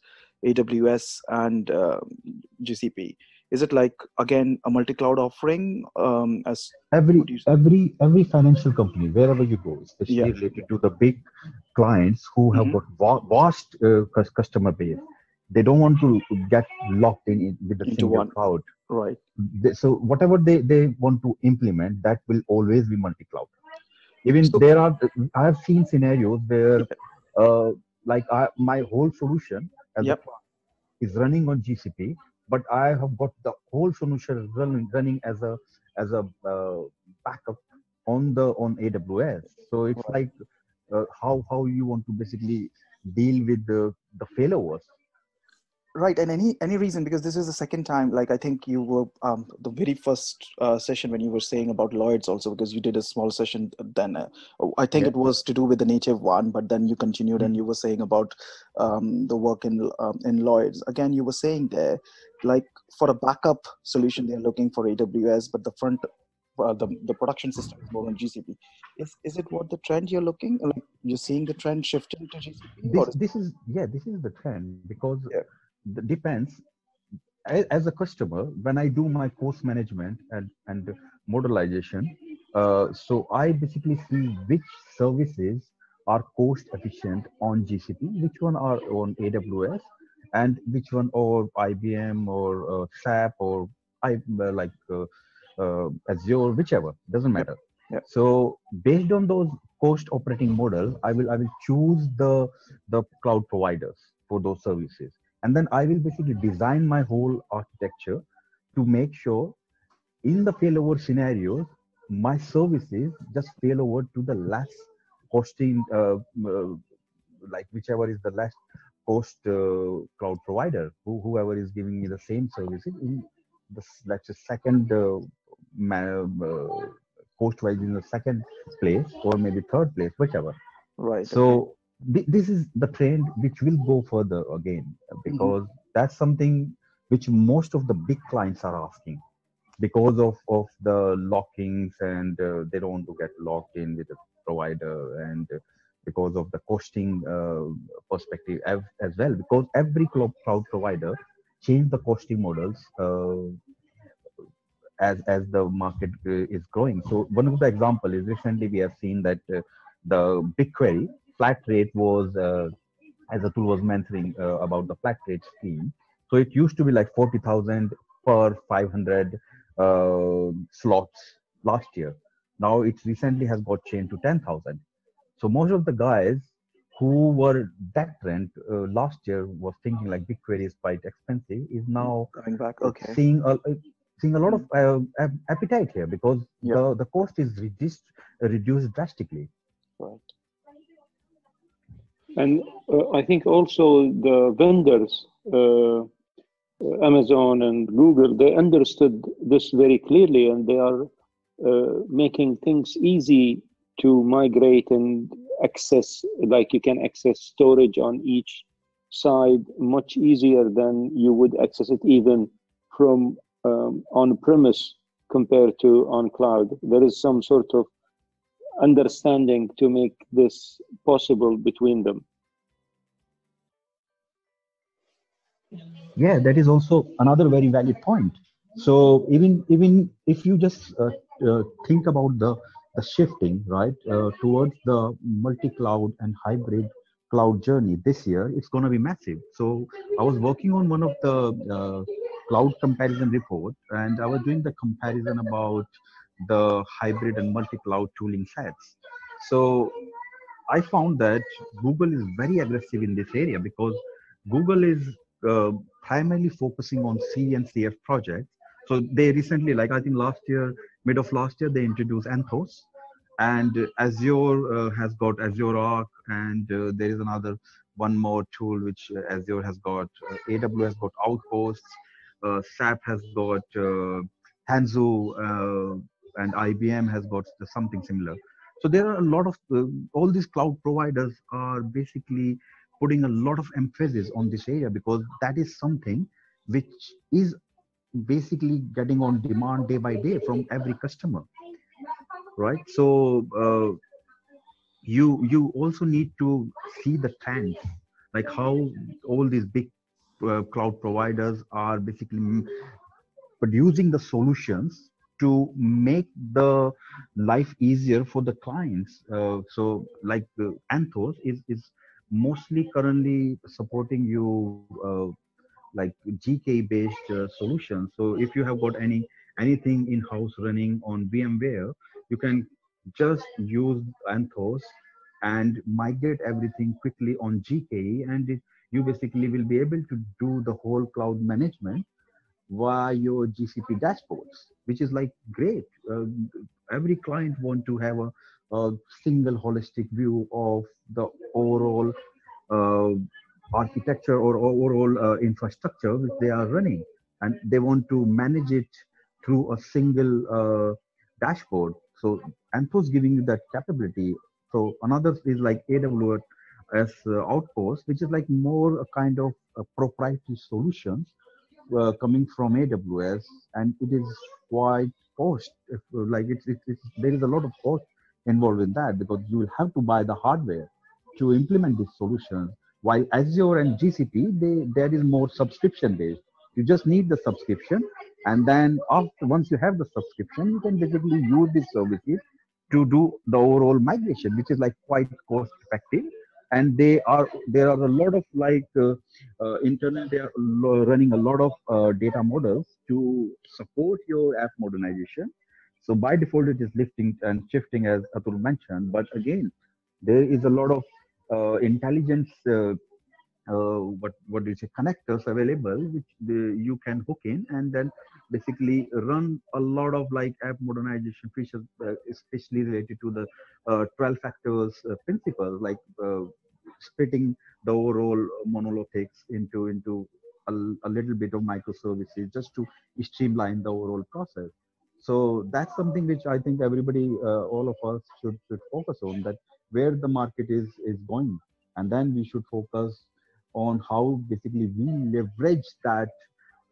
Speaker 6: AWS and uh, GCP. Is it like again a multi-cloud offering? Um, as
Speaker 4: every
Speaker 6: What do you say?
Speaker 4: every every financial company wherever you go especially
Speaker 6: Yeah.
Speaker 4: related to the big clients who have
Speaker 6: Mhm.
Speaker 4: got vast uh, customer base they don't want to get locked in, in with the
Speaker 6: Into
Speaker 4: single
Speaker 6: one.
Speaker 4: cloud
Speaker 6: right?
Speaker 4: They- so whatever they they want to implement that will always be multi-cloud even
Speaker 6: So-
Speaker 4: there are i have seen scenarios where uh, like I, my whole solution as
Speaker 6: Yep.
Speaker 4: is running on gcp but i have got the whole solution running, running as a as a uh, backup on the on aws so it's like uh, how how you want to basically deal with the the failovers.
Speaker 6: Right and any any reason because this is the second time like i think you were um the very first uh, session when you were saying about lloyds also because you did a small session then uh, i think
Speaker 4: Yeah.
Speaker 6: it was to do with the native one but then you continued and you were saying about um the work in um, in lloyds. Again you were saying there like for a backup solution they're looking for aws but the front uh, the, the production system is more on gcp is is it what the trend you're looking like you're seeing the trend shifting to gcp
Speaker 4: this this is yeah this is the trend because
Speaker 6: Yeah.
Speaker 4: it depends as a customer when i do my course management and and modelization uh, so i basically see which services are cost efficient on gcp which one are on aws and which one or ibm or uh, sap or i uh, like uh, uh, azure whichever doesn't matter
Speaker 6: Yeah.
Speaker 4: so based on those cost operating model i will i will choose the the cloud providers for those services and then i will basically design my whole architecture to make sure in the failover scenarios my services just fail over to the last hosting uh, uh, like whichever is the less cost uh, cloud provider who, whoever is giving me the same services in the let's say second uh, uh, cost wise in the second place or maybe third place whichever.
Speaker 6: Right
Speaker 4: so thi- this is the trend which will go further again because that's something which most of the big clients are asking. Because of of the lockings and uh, they don't want to get locked in with a provider and uh, because of the costing uh, perspective as, well because every cloud, provider change the costing models uh, as as the market uh, is growing so one of the example is recently we have seen that uh, the BigQuery flat rate was, uh, as Atul was mentioning uh, about the flat rate scheme. So it used to be like 40,000 per 500 uh, slots last year. Now it recently has got changed to 10,000. So most of the guys who were that trend uh, last year was thinking like BigQuery is quite expensive is now
Speaker 6: coming back okay
Speaker 4: seeing a seeing a lot of uh, appetite here because
Speaker 6: Yep.
Speaker 4: the the cost is reduced reduced drastically.
Speaker 6: right
Speaker 3: And uh, I think also the vendors, uh, Amazon and Google, they understood this very clearly and they are uh, making things easy to migrate and access, like you can access storage on each side much easier than you would access it even from um, on premise compared to on cloud. There is some sort of understanding to make this possible between them.
Speaker 4: yeah that is also another very valid point so even even if you just uh, uh, think about the the shifting right uh, towards the multi-cloud and hybrid cloud journey this year it's going to be massive so i was working on one of the uh, cloud comparison report and i was doing the comparison about the hybrid and multi-cloud tooling sets. So I found that Google is very aggressive in this area because Google is uh, primarily focusing on CNCF projects. So they recently, like I think last year, mid of last year, they introduced Anthos, and Azure uh, has got Azure Arc, and uh, there is another one more tool which uh, Azure has got. Uh, AWS got Outposts. Uh, SAP has got Tanzu, and IBM has got something similar. So there are a lot of all these cloud providers are basically putting a lot of emphasis on this area because that is something which is basically getting on demand day by day from every customer right? So uh, you you also need to see the trends like how all these big uh, cloud providers are basically producing the solutions to make the life easier for the clients. Uh, so like uh, anthos is is mostly currently supporting you uh, like GKE based uh, solutions. So if you have got any anything in house running on VMware, you can just use Anthos and migrate everything quickly on GKE and it, you basically will be able to do the whole cloud management via your GCP dashboards, which is like great. Uh, every client want to have a a single holistic view of the overall uh, architecture or overall uh, infrastructure which they are running. And they want to manage it through a single uh, dashboard. So anthos giving you that capability. So another is like aws as uh, outpost which is like more a kind of a proprietary solutions uh, coming from aws and it is quite cost like it's, it's, it's, there is a lot of cost involved in that because you will have to buy the hardware to implement this solution. While Azure and GCP, they, there is more subscription based. You just need the subscription. And then after once you have the subscription, you can basically use these services to do the overall migration, which is like quite cost effective. And they are there are a lot of like uh, uh, they are running a lot of uh, data models to support your app modernization so by default, it is lifting and shifting as Atul mentioned. But again, there is a lot of intelligence, uh, uh, what what do you say, connectors available which the, you can hook in and then basically run a lot of like app modernization features, uh, especially related to the uh, 12 factors uh, principles, like splitting the overall monolithics into into a, a little bit of microservices just to streamline the overall process. So that's something which i think everybody uh, all of us should should focus on that where the market is is going and then we should focus on how basically we leverage that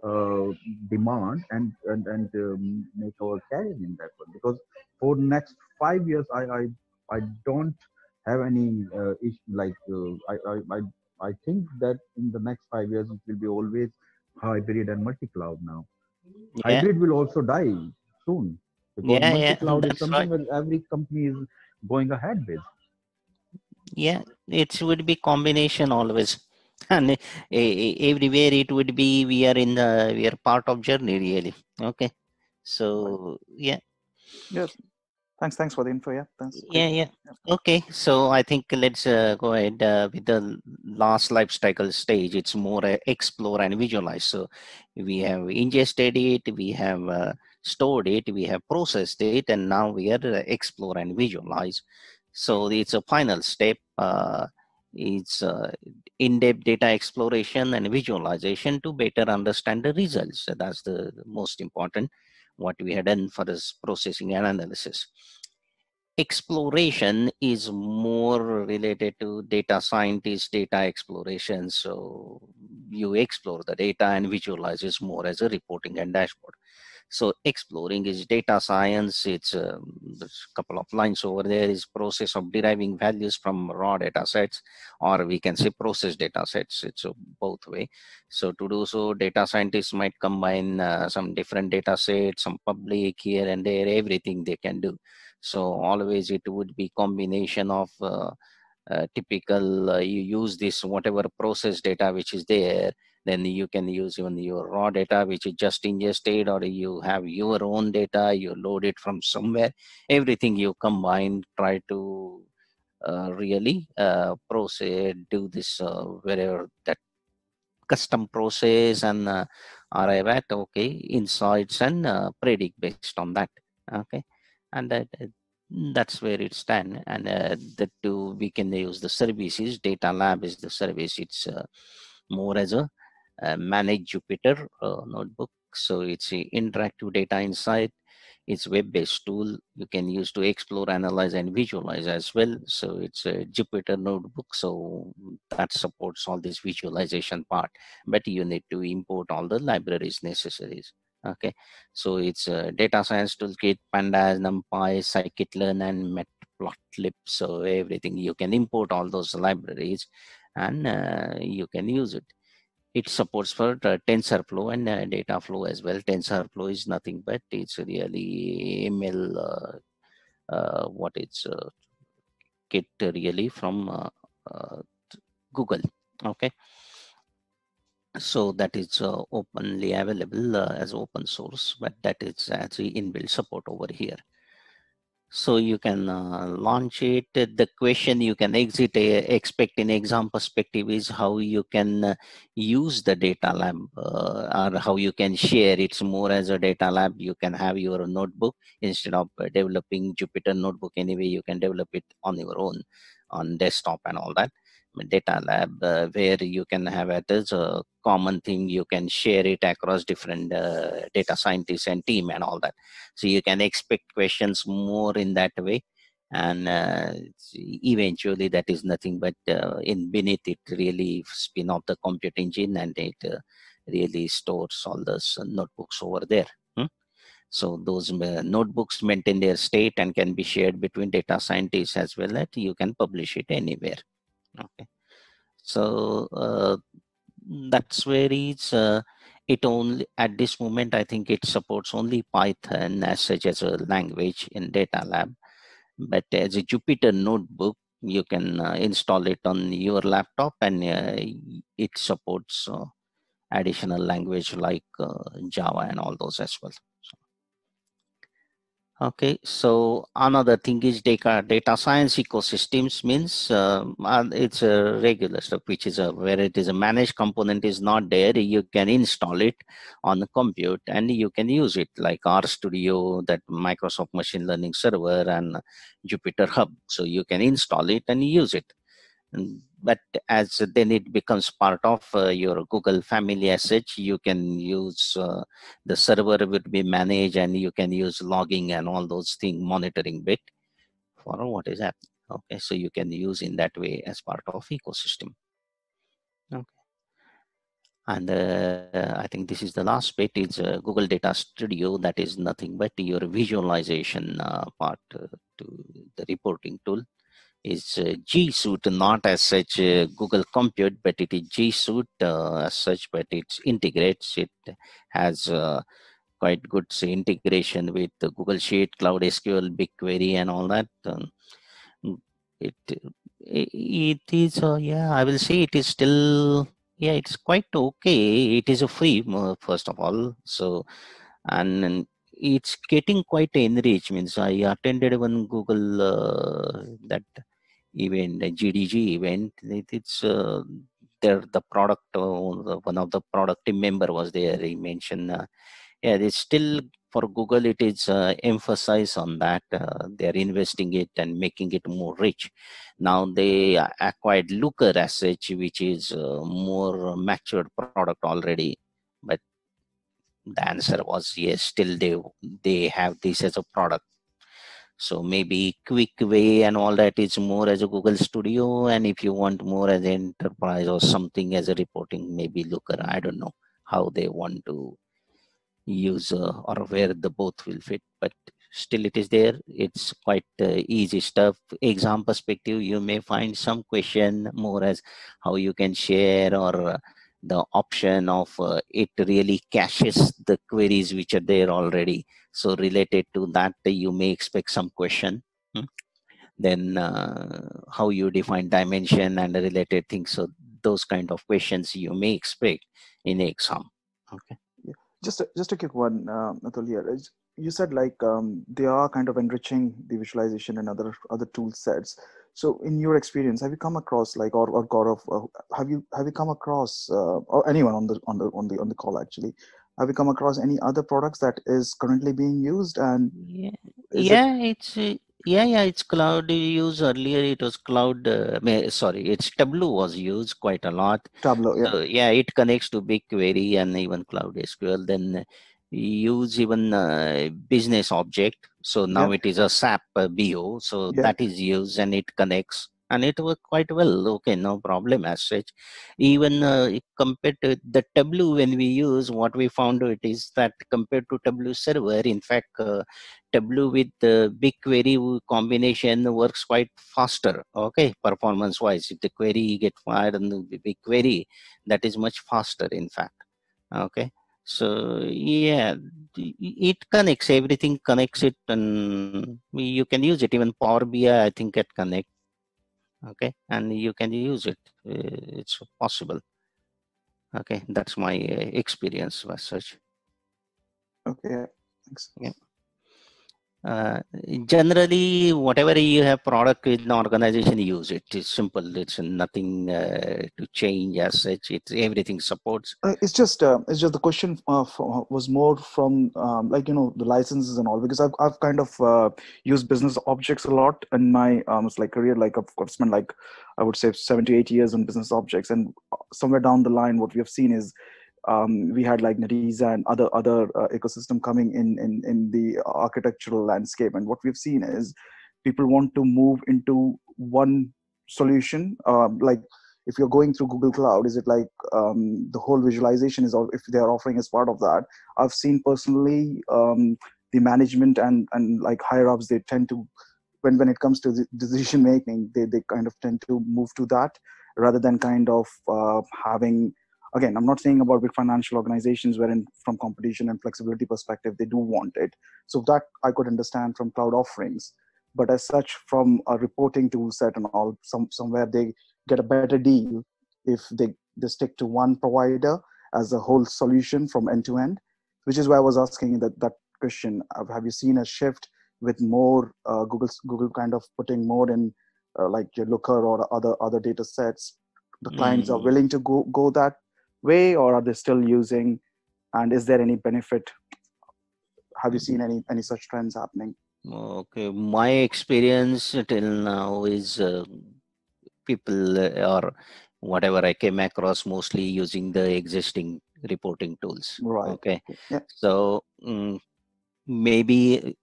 Speaker 4: uh, demand and and, and um, make our career in that one because for next five years i i, I don't have any uh, issue like uh, I, I i i think that in the next five years it will be always hybrid and multi-cloud now yeah. hybrid will also die soon. Because
Speaker 1: yeah, yeah,
Speaker 4: cloud is something
Speaker 1: right.
Speaker 4: that every company is going ahead with.
Speaker 1: Yeah, it would be combination always. And everywhere it would be we are in the we are part of journey really. Okay. So yeah.
Speaker 6: Yes. Thanks. Thanks for the info. Yeah. Thanks.
Speaker 1: Yeah. Yeah. Okay. So I think let's uh, go ahead uh, with the last life cycle stage. It's more uh, explore and visualize. So we have ingested it. We have uh, stored it, we have processed it, and now we are uh, explore and visualize. So it's a final step. Uh, it's uh, in-depth data exploration and visualization to better understand the results. So that's the most important what we had done for this processing and analysis. Exploration is more related to data scientist data exploration. So you explore the data and visualize it more as a reporting and dashboard. So exploring is data science. It's um, a couple of lines over there is process of deriving values from raw data sets, or we can say process data sets. It's both way. So to do so, data scientists might combine uh, some different data sets, some public here and there, everything they can do. So always it would be combination of uh, uh, typical, uh, you use this whatever process data which is there then you can use even your raw data which is just ingested or you have your own data you load it from somewhere. Everything you combine try to uh, really uh, process do this uh, wherever that custom process and uh, arrive at okay insights and uh, predict based on that okay? And that that's where it stand. And uh, that too we can use the services. Datalab is the service. It's uh, more as a uh, managed jupyter uh, notebook. So it's a interactive data insight. It's web-based tool. You can use to explore analyze and visualize as well. So it's a jupyter notebook. So that supports all this visualization part. But you need to import all the libraries necessary okay? So it's a data science toolkit pandas numpy scikit-learn and matplotlib. So everything you can import all those libraries and uh, you can use it it supports for uh, TensorFlow and uh, Dataflow as well. TensorFlow is nothing but it's really ML, uh, uh, what it's uh, kit really from uh, uh, Google. Okay. So that is openly available as open source, but that is actually inbuilt support over here so you can uh, launch it. The question you can exit uh, expect in exam perspective is how you can uh, use the Datalab uh, or how you can share. It's more as a Datalab. You can have your notebook. Instead of uh, developing jupyter notebook anyway you can develop it on your own on desktop and all that Datalab uh, where you can have it as a common thing you can share it across different uh, data scientists and team and all that. So you can expect questions more in that way. And uh, eventually that is nothing but uh, in beneath it really spin off the compute engine and it uh, really stores all those notebooks over there hmm? so those uh, notebooks maintain their state and can be shared between data scientists as well that you can publish it anywhere okay. So uh, that's where it's uh, it only at this moment i think it supports only python as such as a language in Datalab. But as a jupyter notebook you can uh, install it on your laptop and uh, it supports uh, additional language like uh, java and all those as well Okay, so another thing is data data science ecosystems means uh, it's a regular stuff, which is a where it is a managed component is not there. You can install it on the compute and you can use it like RStudio, that Microsoft Machine Learning Server, and Jupyter Hub. So you can install it and use it but as then it becomes part of uh, your google family as such you can use uh, the server would be managed and you can use logging and all those things monitoring bit for what is happening. Okay so you can use in that way as part of ecosystem. Okay. And uh, i think this is the last bit. Is uh, google data studio. That is nothing but your visualization uh, part uh, to the reporting tool is uh, G Suite, not as such uh, Google Compute, but it is G Suite uh, as such, but it integrates, it has uh, quite good integration with Google Sheet, Cloud SQL, BigQuery, and all that. Um, it, it is, uh, yeah, I will say it is still, yeah, it's quite okay. It is a free, uh, first of all. So, and it's getting quite enriched means i attended one google uh, that event, the GDG event, it, it's uh, there the product, uh, one of the product team member was there. He mentioned, uh, yeah, it's still for Google. It is uh, emphasize on that uh, they are investing it and making it more rich. Now they acquired Looker as such, which is uh, more matured product already, but the answer was yes. Still they they have this as a product so maybe quick way and all that is more as a Google Studio. And if you want more as an enterprise or something as a reporting, maybe Looker. I don't know how they want to use uh, or where the both will fit, but still it is there. It's quite uh, easy stuff. Exam perspective, you may find some question more as how you can share or uh, the option of uh, it really caches the queries which are there already. So related to that, you may expect some question. Hmm? Then uh, how you define dimension and related things. So those kind of questions you may expect in exam. Okay.
Speaker 6: just a, just a quick one, uh, Atul here. You said like um, they are kind of enriching the visualization and other other tool sets. So, in your experience, have you come across like or or Gaurav, uh, have you have you come across uh, or anyone on the on the on the on the call actually? Have you come across any other products that is currently being used and
Speaker 1: Yeah,
Speaker 6: is it
Speaker 1: it's yeah, yeah, it's cloud use earlier. It was cloud. Uh, sorry, it's Tableau was used quite a lot.
Speaker 6: Tableau? Yeah,
Speaker 1: So yeah, it connects to BigQuery and even Cloud SQL. Then use even uh, business object. So now
Speaker 6: Yeah.
Speaker 1: it is a SAP uh, BO. So
Speaker 6: Yeah.
Speaker 1: that is used and it connects and it worked quite well. Okay, no problem as such. Even uh, compared to the Tableau, when we use what we found it is that compared to Tableau server, in fact, uh, Tableau with the BigQuery combination works quite faster. Okay, performance wise, if the query get fired on the BigQuery, that is much faster in fact okay so yeah it connects everything connects it and you can use it even power bi i think it connect okay and you can use it Uh, it's possible. Okay that's my uh, experience as such.
Speaker 6: Okay, yeah, thanks.
Speaker 1: Uh, generally whatever you have product in the organization use it. It's simple. It's nothing uh, to change as such. It's everything supports.
Speaker 6: Uh, it's just uh, it's just the question uh, was more from um, like you know the licenses and all because I've I've kind of uh, used business objects a lot in my um like career. Like I've, I've spent like I would say seven to eight years on business objects. And somewhere down the line what we have seen is um, we had like Nariza and other other uh, ecosystem coming in in in the architectural landscape. And what we've seen is people want to move into one solution. Um, like if you're going through google cloud is it like um, the whole visualization is all if they are offering as part of that? I've seen personally um, the management and and like higher ups they tend to when when it comes to decision making they they kind of tend to move to that rather than kind of uh, having again i'm not saying about big financial organizations wherein from competition and flexibility perspective they do want it. So that i could understand from cloud offerings. But as such from a reporting tool set and all some somewhere they get a better deal if they they stick to one provider as a whole solution from end to end which is why i was asking that that question. Have you seen a shift with more uh, google google kind of putting more in uh, like your looker or other other data sets? The clients are
Speaker 1: Mm.
Speaker 6: willing to go go that way or are they still using and is there any benefit? Have you seen any any such trends happening?
Speaker 1: Okay, my experience till now is uh, people uh, or whatever I came across mostly using the existing reporting tools.
Speaker 6: right.
Speaker 1: Okay,
Speaker 6: yeah.
Speaker 1: So mm, maybe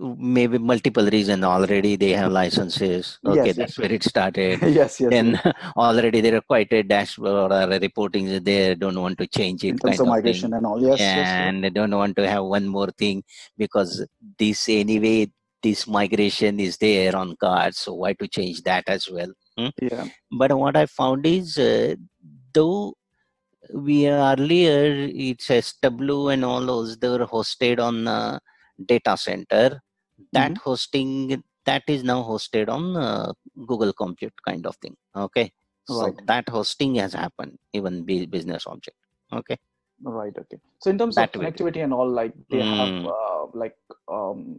Speaker 1: maybe multiple reason already they have licenses. Okay,
Speaker 6: Yes, yes.
Speaker 1: that's where it started.
Speaker 6: yes yes
Speaker 1: Then already there are quite a dashboard or a reporting there. Don't want to change it.
Speaker 6: in terms
Speaker 1: kind
Speaker 6: of
Speaker 1: thing
Speaker 6: migration and all yes yes, yes
Speaker 1: and I don't want to have one more thing because this anyway this migration is there on cards so why to change that as well hmm?
Speaker 6: yeah
Speaker 1: but what i found is uh, though we earlier it's tableau and all those they were hosted on uh, data center that
Speaker 6: Mhm.
Speaker 1: hosting that is now hosted on uh, google compute kind of thing okay so
Speaker 6: Right.
Speaker 1: that hosting has happened even bu- business object okay
Speaker 6: right okay so in terms of
Speaker 1: That way.
Speaker 6: connectivity and all like they have
Speaker 1: Mm.
Speaker 6: uh, like um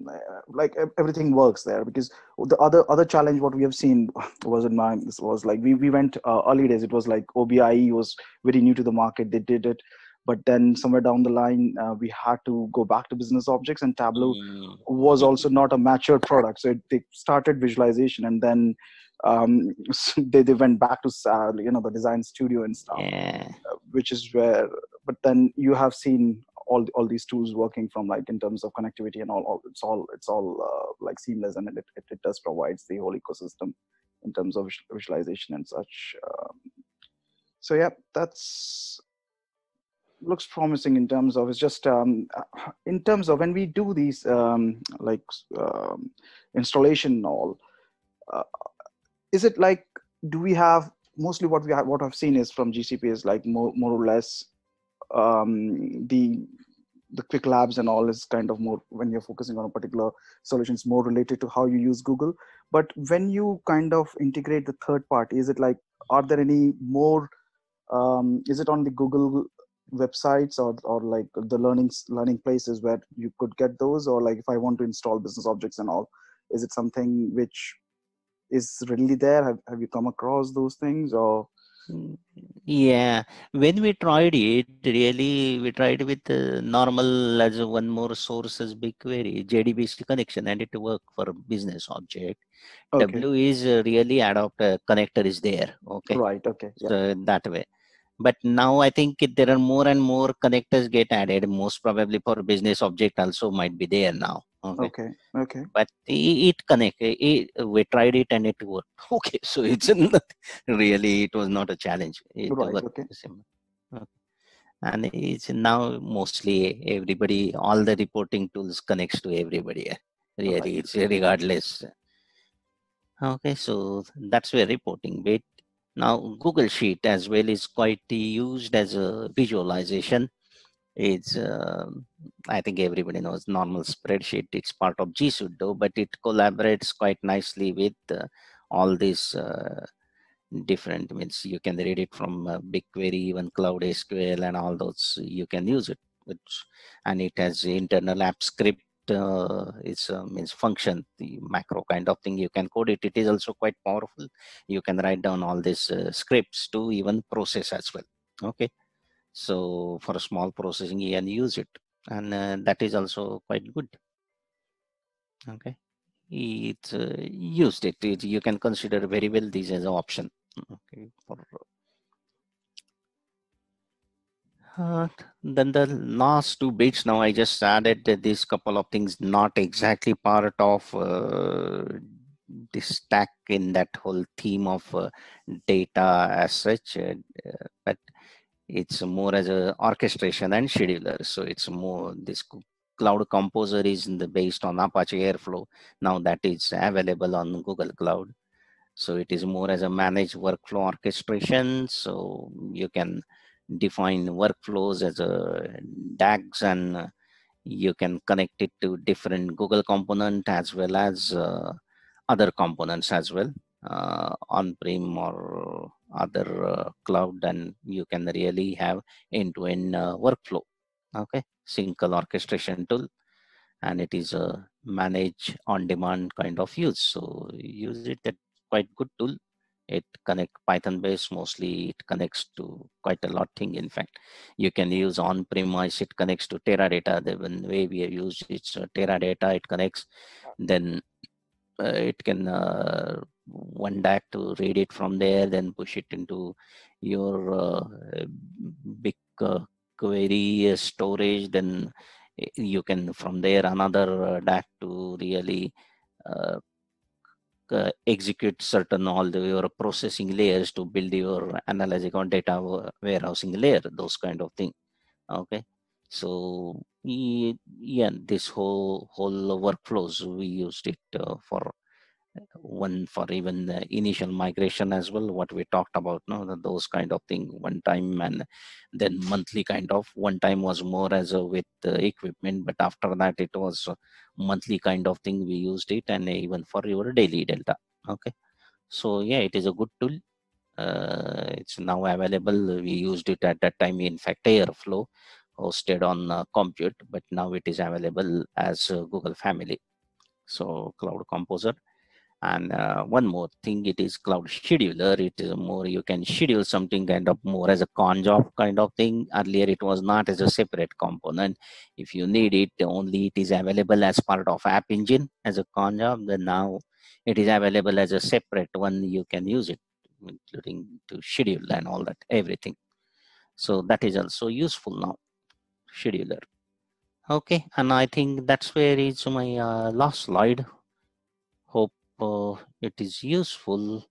Speaker 6: like everything works there because the other other challenge what we have seen was in mind this was like we, we went uh, early days it was like obi was very new to the market they did it but then somewhere down the line uh, we had to go back to business objects and tableau
Speaker 1: Mm.
Speaker 6: was also not a mature product so it, they started visualization and then um they, they went back to uh, you know the design studio and stuff
Speaker 1: Yeah.
Speaker 6: which is where but then you have seen all all these tools working from like in terms of connectivity and all, all it's all it's all uh, like seamless and it, it, it does provides the whole ecosystem in terms of visualization and such um, so yeah that's looks promising in terms of it's just um, in terms of when we do these um, like um, installation and all uh, is it like do we have mostly what we have what i've seen is from gcp is like more, more or less um, the the Qwiklabs and all is kind of more when you're focusing on a particular solution it's more related to how you use google. But when you kind of integrate the third party is it like are there any more um, is it on the google websites or or like the learning learning places where you could get those? Or like if i want to install business objects and all is it something which is really there? Have, have you come across those things? Or
Speaker 1: Yeah, when we tried it, really we tried with uh, normal as one more source as BigQuery, JDBC connection, and it worked for business object.
Speaker 6: okay.
Speaker 1: W is uh, really adopt a connector is there. Okay,
Speaker 6: right. Okay. Yeah.
Speaker 1: So that way. But now I think it- there are more and more connectors get added. Most probably for business object also might be there now. Okay,
Speaker 6: okay okay
Speaker 1: but i- it connect. It, we tried it and it worked. Okay, so it's not really it was not a challenge. It
Speaker 6: Right, okay.
Speaker 1: Okay. And it's now mostly everybody, all the reporting tools connects to everybody. Really,
Speaker 6: Right.
Speaker 1: it's regardless. Okay, so that's where reporting bit. Now Google Sheet as well is quite used as a visualization. It's um I think everybody knows normal spreadsheet. It's part of G Suite though, but it collaborates quite nicely with uh, all these uh, different means you can read it from uh, BigQuery, even Cloud SQL, and all those. You can use it, which and it has internal app script. Uh, it's uh, means function, the macro kind of thing. You can code it. It is also quite powerful. You can write down all these uh, scripts to even process as well. Okay, so for a small processing, you can use it, and uh, that is also quite good. Okay it uh, used it. it. You can consider very well this as an option. Okay. For, then the last two bits now I just added this couple of things not exactly part of uh, the stack in that whole theme of uh, data as such, uh, but it's more as a orchestration and scheduler. So it's more this cloud composer is in the based on Apache Airflow now that is available on Google Cloud. So it is more as a managed workflow orchestration. So you can define workflows as a DAGs and uh, you can connect it to different Google component as well as uh, other components as well uh, on-prem or other uh, cloud and you can really have end-to-end uh, workflow. Okay, single orchestration tool and it is a manage on demand kind of use. So use it that quite good tool it connect python based mostly it connects to quite a lot thing in fact you can use on premise it connects to teradata the way we have used it's uh, teradata it connects then uh, it can uh, one DAG to read it from there, then push it into your uh, big uh, query uh, storage. Then eh, you can from there another uh, DAG to really uh, uh, execute certain all the your processing layers to build your analytic or data warehousing layer, those kind of thing. Okay, so yeah, this whole whole workflows we used it uh, for one for even initial migration as well what we talked about no those kind of thing one time and then monthly kind of one time was more as a with equipment but after that it was monthly kind of thing we used it and even for your daily delta okay? So yeah it is a good tool. Uh, it's now available. We used it at that time in fact airflow hosted on uh, compute but now it is available as uh, google family. So cloud composer and uh, one more thing, it is cloud scheduler. It is more, you can schedule something kind of more as a cron job kind of thing. Earlier, it was not as a separate component. If you need it, only it is available as part of App Engine as a cron job. Then now it is available as a separate one. You can use it, including to schedule and all that, everything. So that is also useful now, scheduler. Okay, and I think that's where is my uh, last slide. Uh, it is useful.